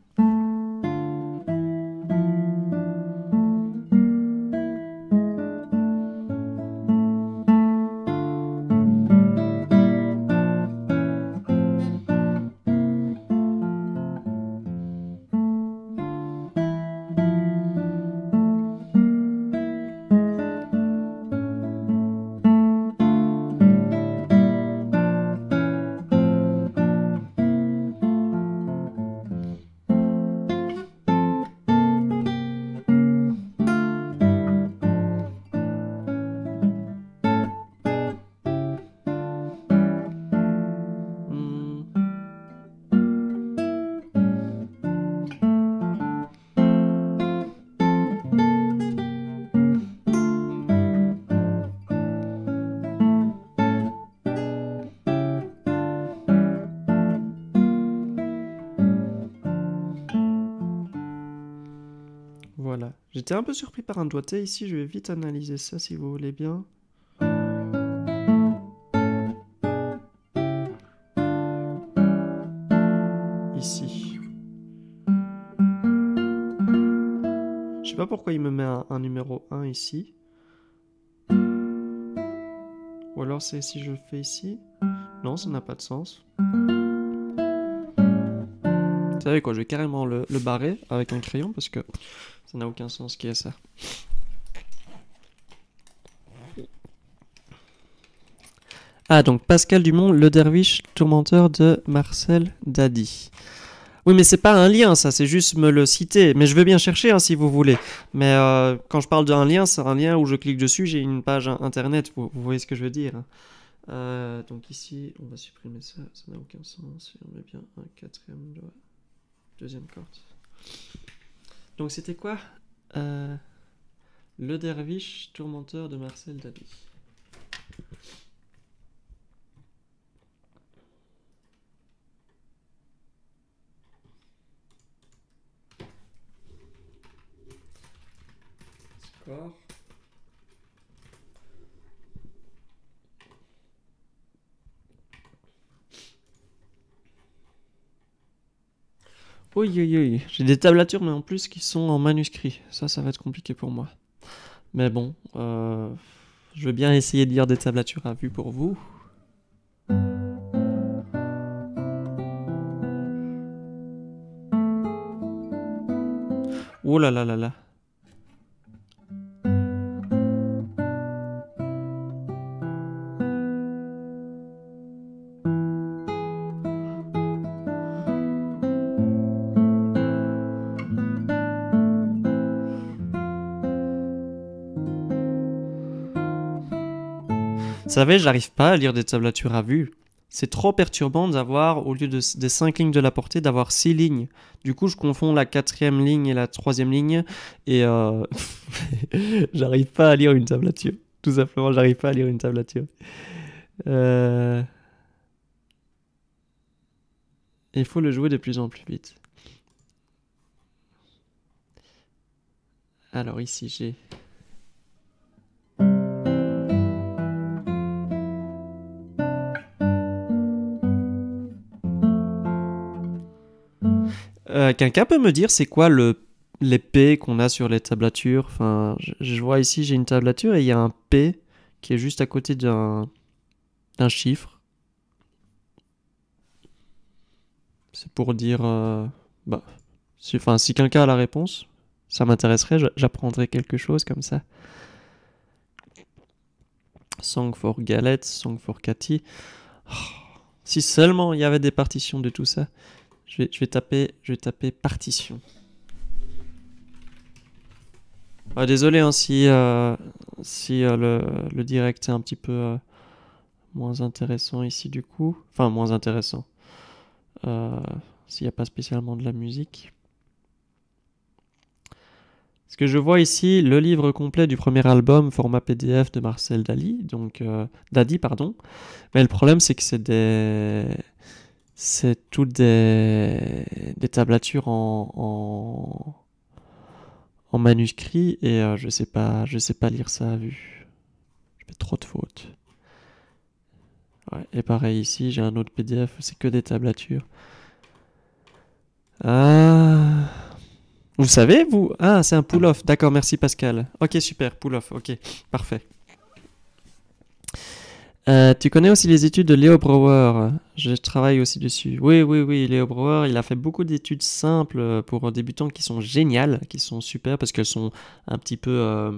J'étais un peu surpris par un doigté ici, je vais vite analyser ça si vous voulez bien. Ici. Je sais pas pourquoi il me met un, numéro 1 ici. Ou alors c'est si je fais ici. Non, ça n'a pas de sens. Savez quoi, je vais carrément le, barrer avec un crayon parce que ça n'a aucun sens qui est ça. Ah, donc Pascal Dumont, le derviche tourmenteur de Marcel Dadi. Oui, mais c'est pas un lien, ça, c'est juste me le citer. Mais je veux bien chercher hein, si vous voulez. Mais euh, quand je parle d'un lien, c'est un lien où je clique dessus, j'ai une page internet. Vous, voyez ce que je veux dire euh, Donc ici, on va supprimer ça, ça n'a aucun sens. On met bien un quatrième doigt. Deuxième corde. Donc c'était quoi Euh, Le derviche tourmenteur de Marcel Dali. Score. Oui, oui, oui. J'ai des tablatures, mais en plus qui sont en manuscrit. Ça, ça va être compliqué pour moi. Mais bon, euh, je veux bien essayer de lire des tablatures à vue pour vous. Oh là là là là. Vous savez, j'arrive pas à lire des tablatures à vue. C'est trop perturbant d'avoir, au lieu de, des 5 lignes de la portée, d'avoir 6 lignes. Du coup, je confonds la quatrième ligne et la troisième ligne. Et euh... *laughs* j'arrive pas à lire une tablature. Tout simplement, j'arrive pas à lire une tablature. Euh... Il faut le jouer de plus en plus vite. Alors ici, j'ai... Euh, Quelqu'un peut me dire c'est quoi le les P qu'on a sur les tablatures? Je, vois ici j'ai une tablature et il y a un P qui est juste à côté d'un chiffre. C'est pour dire euh, bah si, enfin si quelqu'un a la réponse, ça m'intéresserait. je- J'apprendrai quelque chose comme ça. Song for Galette, Song for Cathy. Oh, si seulement il y avait des partitions de tout ça. Je vais, je vais taper, je vais taper partition. Ah, désolé hein, si, euh, si euh, le, le direct est un petit peu euh, moins intéressant ici du coup. Enfin, moins intéressant. S'il n'y a pas spécialement de la musique. Ce que je vois ici, le livre complet du premier album, format PDF de Marcel Dali, donc Dadi, pardon. Mais le problème, c'est que c'est des, c'est toutes des, tablatures en, en, manuscrit et euh, je sais pas, je sais pas lire ça à vue. Je fais trop de fautes. Et pareil ici, j'ai un autre PDF, c'est que des tablatures. Ah. Vous savez, vous? Ah, c'est un pull-off. D'accord, merci Pascal. Ok, super, pull-off. Ok, parfait. Euh, tu connais aussi les études de Léo Brouwer. Je travaille aussi dessus. Oui, oui, oui, Léo Brouwer, il a fait beaucoup d'études simples pour débutants qui sont géniales, qui sont super parce qu'elles sont un petit peu euh,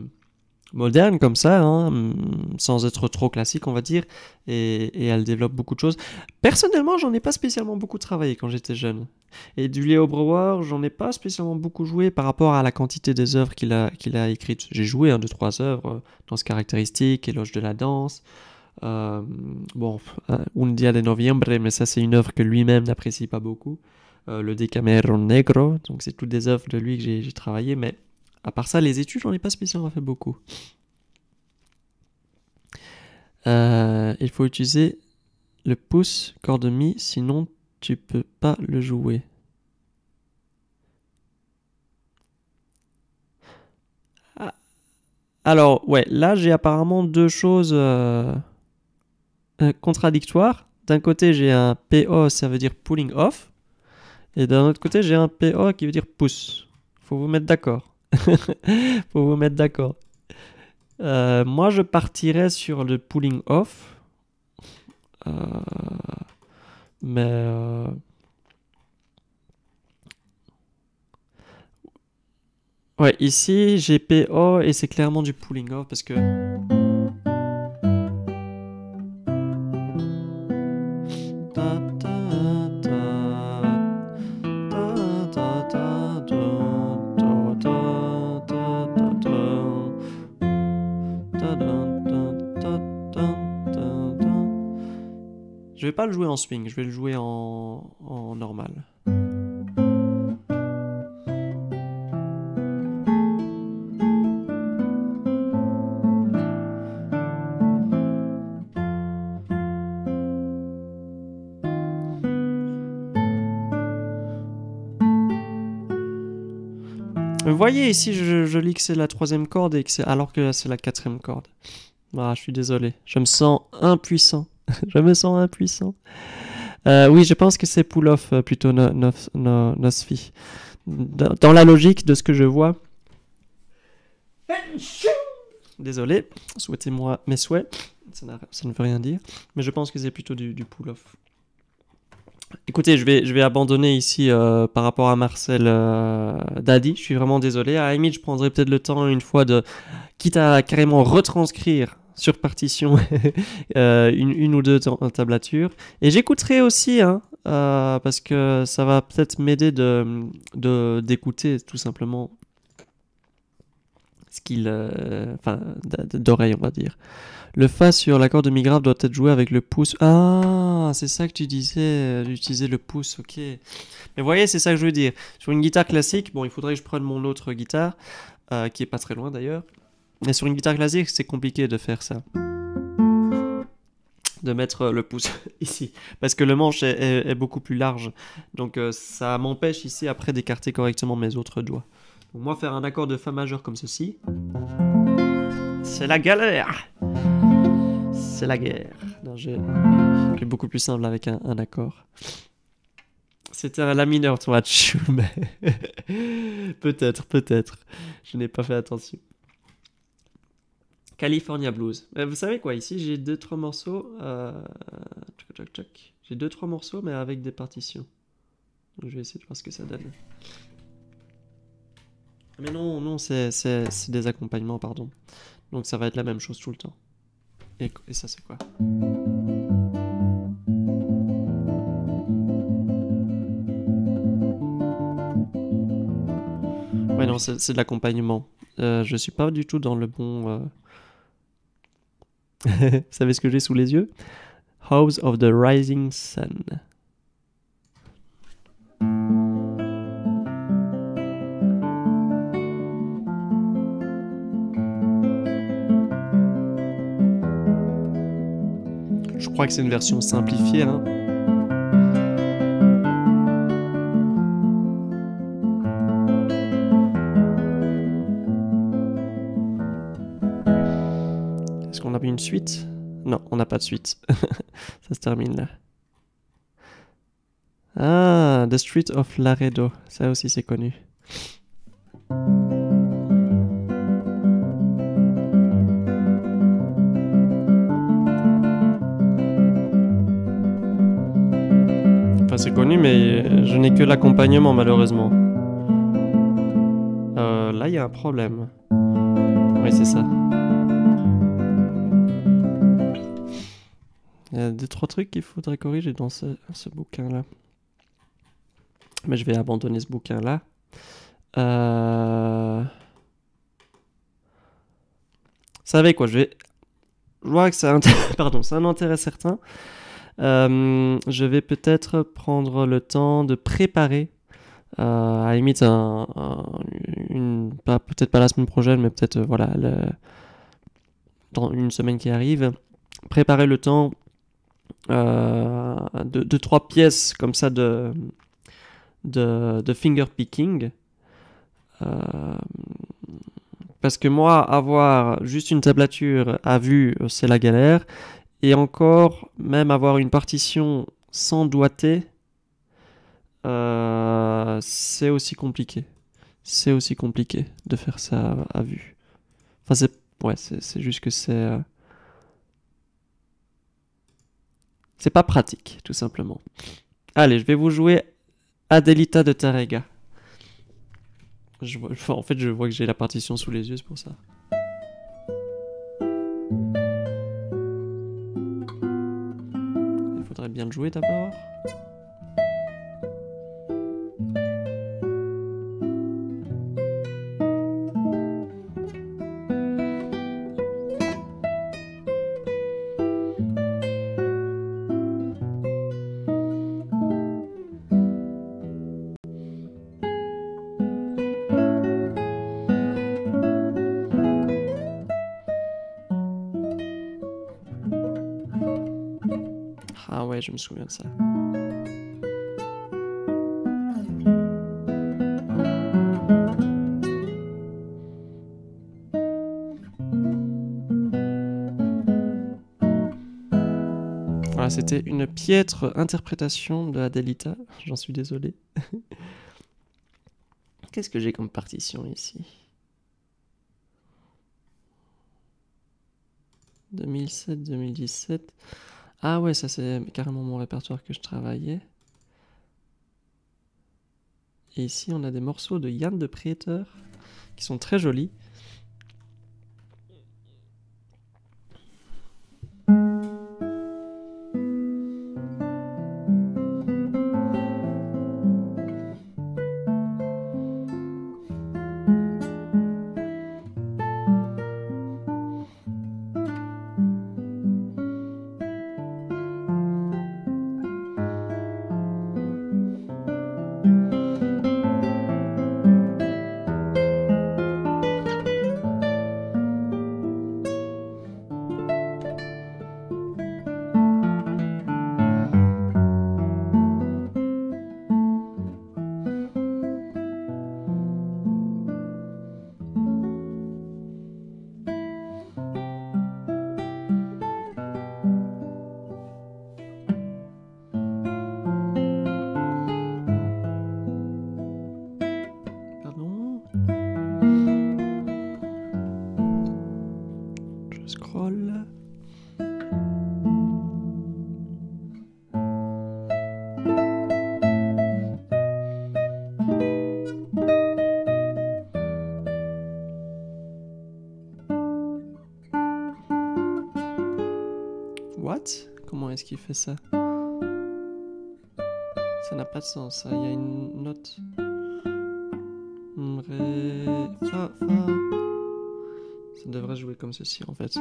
modernes comme ça, hein, sans être trop classiques, on va dire, et, et elles développent beaucoup de choses. Personnellement, j'en ai pas spécialement beaucoup travaillé quand j'étais jeune. Et du Léo Brouwer, j'en ai pas spécialement beaucoup joué par rapport à la quantité des œuvres qu'il a, a écrites. J'ai joué un, deux, trois œuvres, euh, Danse caractéristique, Éloge de la danse. Euh, bon, euh, Un Dia de Noviembre, mais ça c'est une œuvre que lui-même n'apprécie pas beaucoup. Euh, le Decameron Negro, donc c'est toutes des œuvres de lui que j'ai travaillé, mais à part ça, les études, j'en ai pas spécialement fait beaucoup. Il faut utiliser le pouce corde mi, sinon tu peux pas le jouer. Ah, Alors, ouais, là j'ai apparemment deux choses contradictoires. D'un côté, j'ai un PO, ça veut dire pulling off, et d'un autre côté, j'ai un PO qui veut dire pouce. Faut vous mettre d'accord. *laughs* Faut vous mettre d'accord. Euh, moi, je partirais sur le pulling off. Euh, mais euh, ouais, ici j'ai PO et c'est clairement du pulling off parce que vais pas le jouer en swing, je vais le jouer en, normal. Vous voyez ici, je, lis que c'est la troisième corde et que alors que c'est la quatrième corde. Ah, je suis désolé. Je me sens impuissant. *laughs* je me sens impuissant. Euh, oui, je pense que c'est pull-off euh, plutôt no, no, no- Nosfi. Dans, dans la logique de ce que je vois. Désolé, souhaitez-moi mes souhaits. Ça, ça ne veut rien dire. Mais je pense que c'est plutôt du, du pull-off. Écoutez, je vais, je vais abandonner ici euh, par rapport à Marcel euh, Dadi. Je suis vraiment désolé. À limite, je prendrai peut-être le temps une fois de. Quitte à carrément retranscrire sur partition *laughs* euh, une, ou deux ta- tablatures. Et j'écouterai aussi, hein, euh, parce que ça va peut-être m'aider de, d'écouter tout simplement ce qu'il. euh, Enfin, d'oreille, on va dire. Le Fa sur l'accord de mi grave doit être joué avec le pouce. Ah, c'est ça que tu disais, d'utiliser le pouce, ok. Mais voyez, c'est ça que je veux dire. Sur une guitare classique, bon, il faudrait que je prenne mon autre guitare, qui est pas très loin d'ailleurs. Mais sur une guitare classique, c'est compliqué de faire ça. De mettre le pouce *laughs* ici. Parce que le manche est, beaucoup plus large. Donc euh, ça m'empêche ici après d'écarter correctement mes autres doigts. Donc moi, faire un accord de Fa majeur comme ceci, c'est la galère. C'est la guerre. J'ai beaucoup plus simple avec un, accord. C'était un La mineur, toi, mais peut-être, peut-être. Je n'ai pas fait attention. California Blues. Euh, vous savez quoi, ici j'ai deux trois morceaux. euh. J'ai deux trois morceaux, mais avec des partitions. Je vais essayer de voir ce que ça donne. Mais non, non, c'est des accompagnements, pardon. Donc ça va être la même chose tout le temps. Et, ça, c'est quoi? Ouais, non, c'est de l'accompagnement. Euh, je suis pas du tout dans le bon. euh, *laughs* Vous savez ce que j'ai sous les yeux? House of the Rising Sun. Je crois que c'est une version simplifiée. Hein. On n'a pas de suite. *laughs* Ça se termine là. Ah, The Street of Laredo. Ça aussi, c'est connu. Enfin, c'est connu, mais je n'ai que l'accompagnement, malheureusement. Euh, là, il y a un problème. Oui, c'est ça. Y a deux, trois trucs qu'il faudrait corriger dans ce, bouquin-là. Mais je vais abandonner ce bouquin-là. Euh... Vous savez quoi, je vais... Je vois que ça, *laughs* Pardon, c'est un intérêt certain. Euh, je vais peut-être prendre le temps de préparer, euh, à la limite, un, peut-être pas la semaine prochaine, mais peut-être euh, voilà, dans une semaine qui arrive, préparer le temps euh, de, de trois pièces comme ça de, de, de finger picking. Euh, parce que moi, avoir juste une tablature à vue, euh, c'est la galère. Et encore, même avoir une partition sans doigté, c'est aussi compliqué. C'est aussi compliqué de faire ça à, vue. Enfin, c'est ouais, c'est juste que c'est euh, c'est pas pratique, tout simplement. Allez, je vais vous jouer Adelita de enfin, en fait, je vois que j'ai la partition sous les yeux, c'est pour ça. Il faudrait bien le jouer d'abord. je me souviens de ça. Voilà, c'était une piètre interprétation de Adelita, j'en suis désolé. *laughs* Qu'est-ce que j'ai comme partition ici? 2007, 2017. Ah ouais, ça c'est carrément mon répertoire que je travaillais. Et ici, on a des morceaux de Yann de Préteur qui sont très jolis. Je scroll. What? Comment est-ce qu'il fait ça? Ça n'a pas de sens. Il y a une note. Ré, fa, fa. Devrait jouer comme ceci en fait.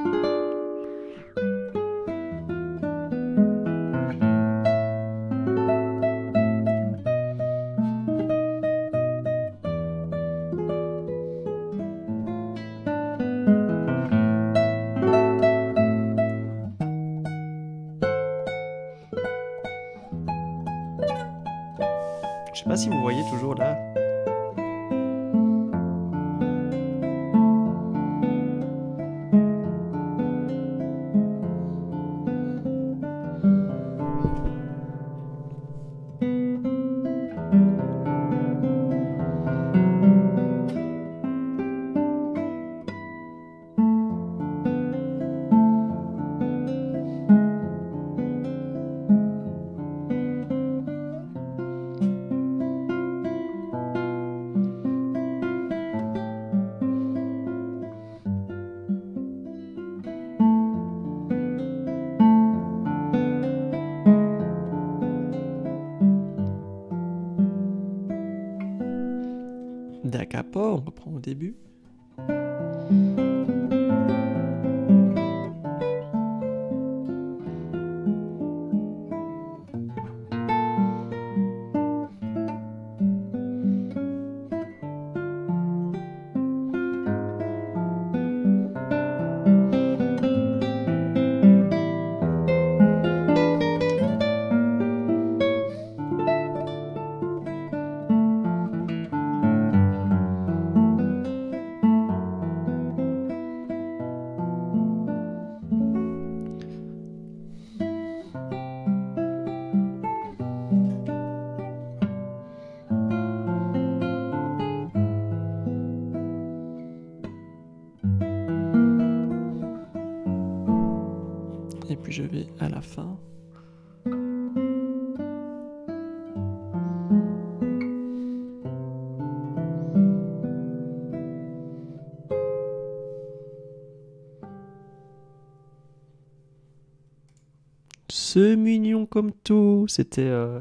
Comme tout. C'était. euh,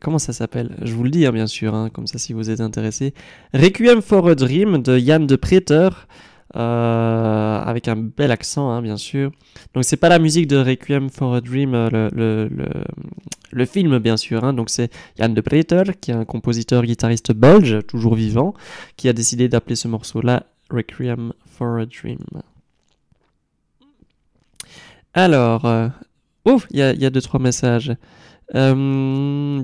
Comment ça s'appelle? Je vous le dis, hein, bien sûr, hein, comme ça si vous êtes intéressé. Requiem for a Dream de Yann de Préter, euh, avec un bel accent, hein, bien sûr. Donc c'est pas la musique de Requiem for a Dream, euh, le, film, bien sûr. Donc c'est Yann de Préter, qui est un compositeur guitariste belge, toujours vivant, qui a décidé d'appeler ce morceau-là Requiem for a Dream. Alors, euh, ouf, il y a, y a deux, trois messages. Euh,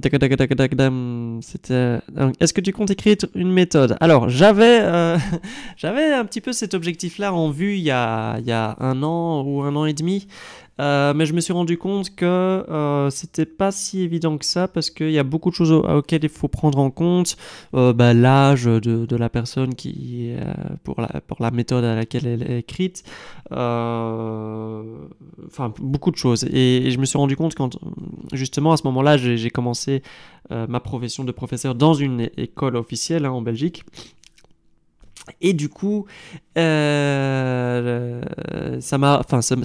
C'était. donc, Est-ce que tu comptes écrire une méthode? Alors, j'avais, euh, *laughs* j'avais un petit peu cet objectif-là en vue il y a, il y a un an ou un an et demi. Euh, mais je me suis rendu compte que euh, c'était pas si évident que ça parce qu'il y a beaucoup de choses au- auxquelles il faut prendre en compte. Euh, bah, L'âge de, la personne qui, euh, pour, la, méthode à laquelle elle est écrite. Enfin, beaucoup de choses. Et, je me suis rendu compte quand, justement, à ce moment-là, j'ai commencé ma profession de professeur dans une école officielle hein, en Belgique. Et du coup, euh, ça m'a, enfin, ça,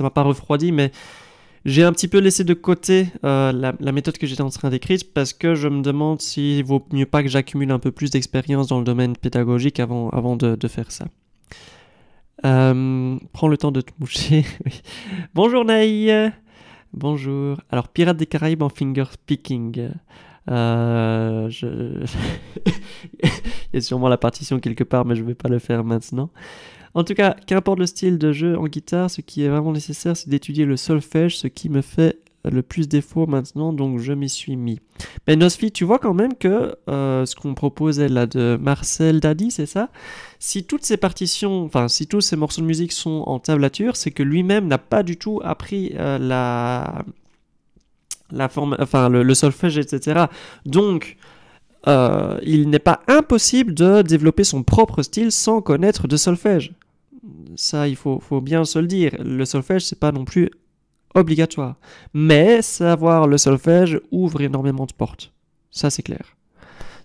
m'a pas refroidi, mais j'ai un petit peu laissé de côté euh, la, méthode que j'étais en train d'écrire parce que je me demande s'il vaut mieux pas que j'accumule un peu plus d'expérience dans le domaine pédagogique avant, avant de, faire ça. Euh, prends le temps de te moucher. *laughs* Bonjour Naï. Bonjour. Alors, Pirates des Caraïbes en finger picking. Euh. *laughs* Il y a sûrement la partition quelque part, mais je vais pas le faire maintenant. En tout cas, qu'importe le style de jeu en guitare, ce qui est vraiment nécessaire, c'est d'étudier le solfège, ce qui me fait le plus défaut maintenant, donc je m'y suis mis. Mais Nosfi, tu vois quand même que euh, ce qu'on proposait là de Marcel Dadi, c'est ça? Si toutes ces partitions, enfin si tous ces morceaux de musique sont en tablature, c'est que lui-même n'a pas du tout appris euh, la la forme, enfin le, solfège, etc. Donc, euh, il n'est pas impossible de développer son propre style sans connaître de solfège. Ça, il faut, faut bien se le dire. Le solfège, c'est pas non plus obligatoire. Mais savoir le solfège ouvre énormément de portes. Ça, c'est clair.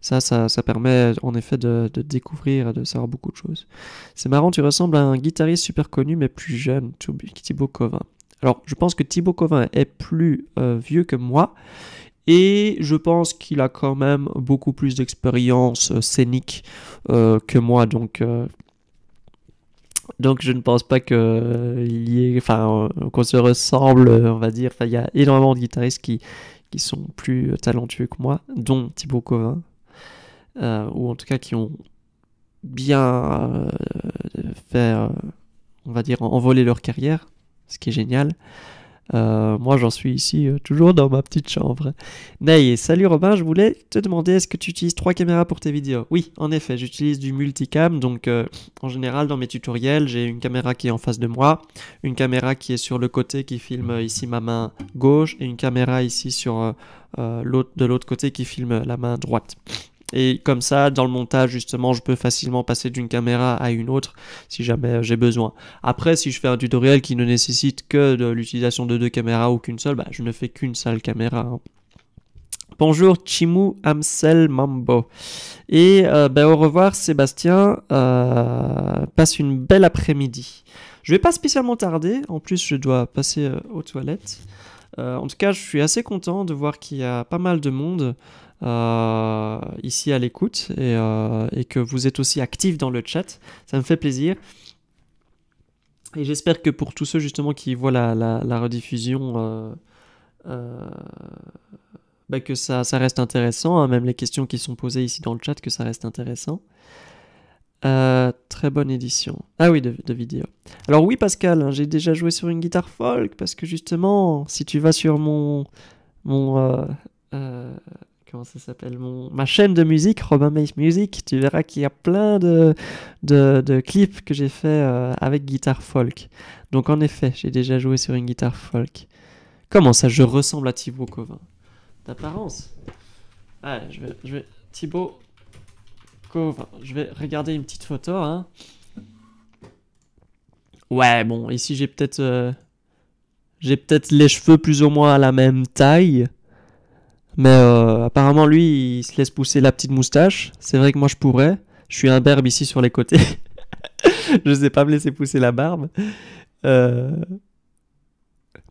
Ça, ça, ça permet en effet de, de découvrir, de savoir beaucoup de choses. C'est marrant, tu ressembles à un guitariste super connu, mais plus jeune, Thibaut Covin. Alors, je pense que Thibaut Covin est plus euh, vieux que moi. Et je pense qu'il a quand même beaucoup plus d'expérience euh, scénique euh, que moi. Donc, je ne pense pas qu'il y ait, enfin, qu'on se ressemble, on va dire. Il y a énormément de guitaristes qui, qui sont plus talentueux que moi, dont Thibaut Covin, ou en tout cas qui ont bien fait, on va dire, envoler leur carrière, ce qui est génial. Euh, moi, j'en suis ici, euh, toujours dans ma petite chambre. Ney, salut Robin, je voulais te demander, est-ce que tu utilises trois caméras pour tes vidéos? Oui, en effet, j'utilise du multicam, donc euh, en général, dans mes tutoriels, j'ai une caméra qui est en face de moi, une caméra qui est sur le côté qui filme ici ma main gauche, et une caméra ici sur l'autre, de l'autre côté qui filme la main droite. Et comme ça, dans le montage, justement, je peux facilement passer d'une caméra à une autre si jamais j'ai besoin. Après, si je fais un tutoriel qui ne nécessite que de l'utilisation de deux caméras ou qu'une seule, bah, je ne fais qu'une seule caméra. hein. Bonjour Chimu Amsel Mambo. Et euh, bah, au revoir Sébastien. Euh, passe une belle après-midi. Je vais pas spécialement tarder. En plus, je dois passer euh, aux toilettes. Euh, en tout cas, je suis assez content de voir qu'il y a pas mal de monde euh, ici à l'écoute et, euh, et que vous êtes aussi actifs dans le chat. Ça me fait plaisir. Et j'espère que pour tous ceux justement qui voient la, rediffusion, euh, bah, que ça, reste intéressant, hein, même les questions qui sont posées ici dans le chat, que ça reste intéressant. Très bonne édition. Ah oui, de, vidéo. Alors oui Pascal, hein, j'ai déjà joué sur une guitare folk parce que justement, si tu vas sur mon mon comment ça s'appelle mon ma chaîne de musique Robin Mace Music, tu verras qu'il y a plein de de, clips que j'ai fait euh, avec guitare folk. Donc en effet, j'ai déjà joué sur une guitare folk. Comment ça, je ressemble à Thibaut Covin? D'apparence. Ah, je vais, je vais Thibaut Covin. Je vais regarder une petite photo, hein. Ouais, bon, ici j'ai peut-être euh, j'ai peut-être les cheveux plus ou moins à la même taille. Mais euh, apparemment, lui, il se laisse pousser la petite moustache. C'est vrai que moi, je pourrais. Je suis un berbe ici sur les côtés. *laughs* je sais pas me laisser pousser la barbe. Euh...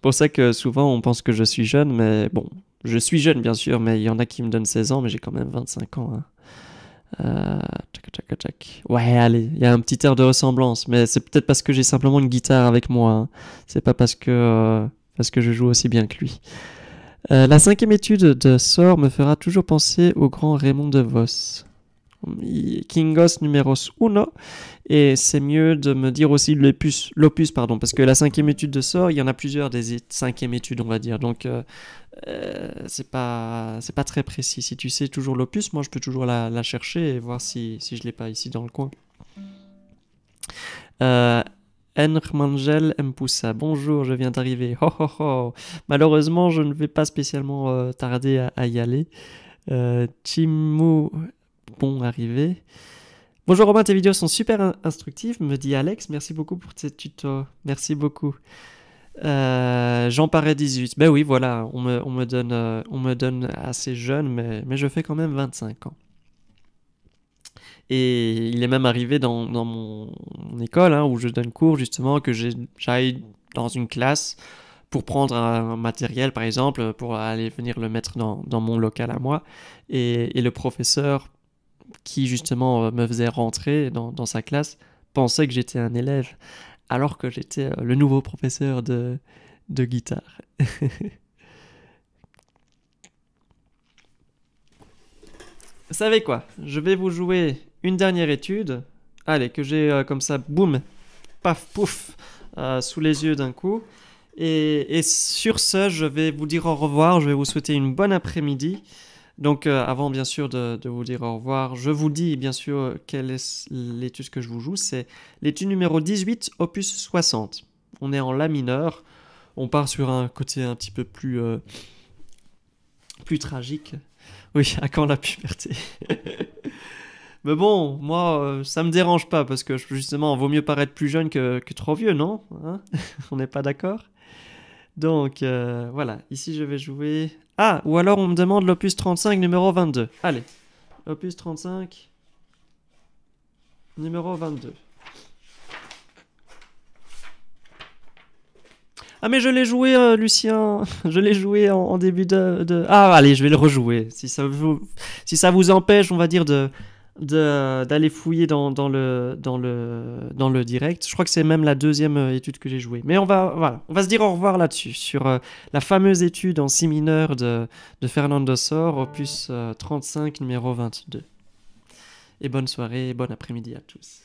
Pour ça que souvent, on pense que je suis jeune, mais bon, je suis jeune, bien sûr, mais il y en a qui me donnent 16 ans, mais j'ai quand même 25 ans. hein. Euh. Ouais, allez, il y a un petit air de ressemblance, mais c'est peut-être parce que j'ai simplement une guitare avec moi. hein. C'est pas parce que, parce que je joue aussi bien que lui. Euh, la cinquième étude de Sor me fera toujours penser au grand Raymond de Vos. Kingos numeros uno. Et c'est mieux de me dire aussi l'opus, l'opus, pardon, parce que la cinquième étude de sort, il y en a plusieurs des cinquièmes études, on va dire. Donc, euh, euh, c'est pas, pas très précis. Si tu sais toujours l'opus, moi, je peux toujours la, chercher et voir si, si je l'ai pas ici dans le coin. Euh, Enrmangel Mpoussa, bonjour, je viens d'arriver. Malheureusement, je ne vais pas spécialement euh, tarder à, y aller. Euh, bon arrivé. Bonjour Robin, tes vidéos sont super instructives, me dit Alex. Merci beaucoup pour tes tutos. Merci beaucoup. Euh, Jean Paré 18. Ben oui, voilà, on me, on me, donne, euh, on me donne assez jeune, mais, mais je fais quand même 25 ans. Et il est même arrivé dans, mon, école, hein, où je donne cours, justement, que j'aille dans une classe pour prendre un, matériel, par exemple, pour aller venir le mettre dans, mon local à moi. Et, le professeur qui, justement, me faisait rentrer dans, sa classe pensait que j'étais un élève, alors que j'étais euh, le nouveau professeur de, de guitare. *laughs* Vous savez quoi? Je vais vous jouer une dernière étude. Allez, que j'ai euh, comme ça, boum, paf, pouf, euh, sous les yeux d'un coup. Et, sur ce, je vais vous dire au revoir. Je vais vous souhaiter une bonne après-midi. Donc, euh, avant bien sûr de, vous dire au revoir, je vous dis bien sûr quelle est l'étude que je vous joue. C'est l'étude numéro 18, opus 60. On est en La mineur. On part sur un côté un petit peu plus, plus tragique. Oui, *laughs* à quand la puberté? *laughs* Mais bon, moi, euh, ça me dérange pas parce que justement, vaut mieux paraître plus jeune que, trop vieux, non hein *laughs* On n'est pas d'accord? Donc, euh, voilà. Ici, je vais jouer. Ah, ou alors on me demande l'opus 35, numéro 22. Allez, opus 35, numéro 22. Ah mais je l'ai joué, euh, Lucien. *laughs* Je l'ai joué en, début de, Ah allez, je vais le rejouer. Si ça vous, si ça vous empêche, on va dire de d'aller fouiller dans, le, dans, le, dans le direct. Je crois que c'est même la deuxième euh, étude que j'ai jouée. Mais on va, voilà, on va se dire au revoir là-dessus, sur euh, la fameuse étude en si mineur de, de Fernando Sor, opus 35, numéro 22. Et bonne soirée et bon après-midi à tous.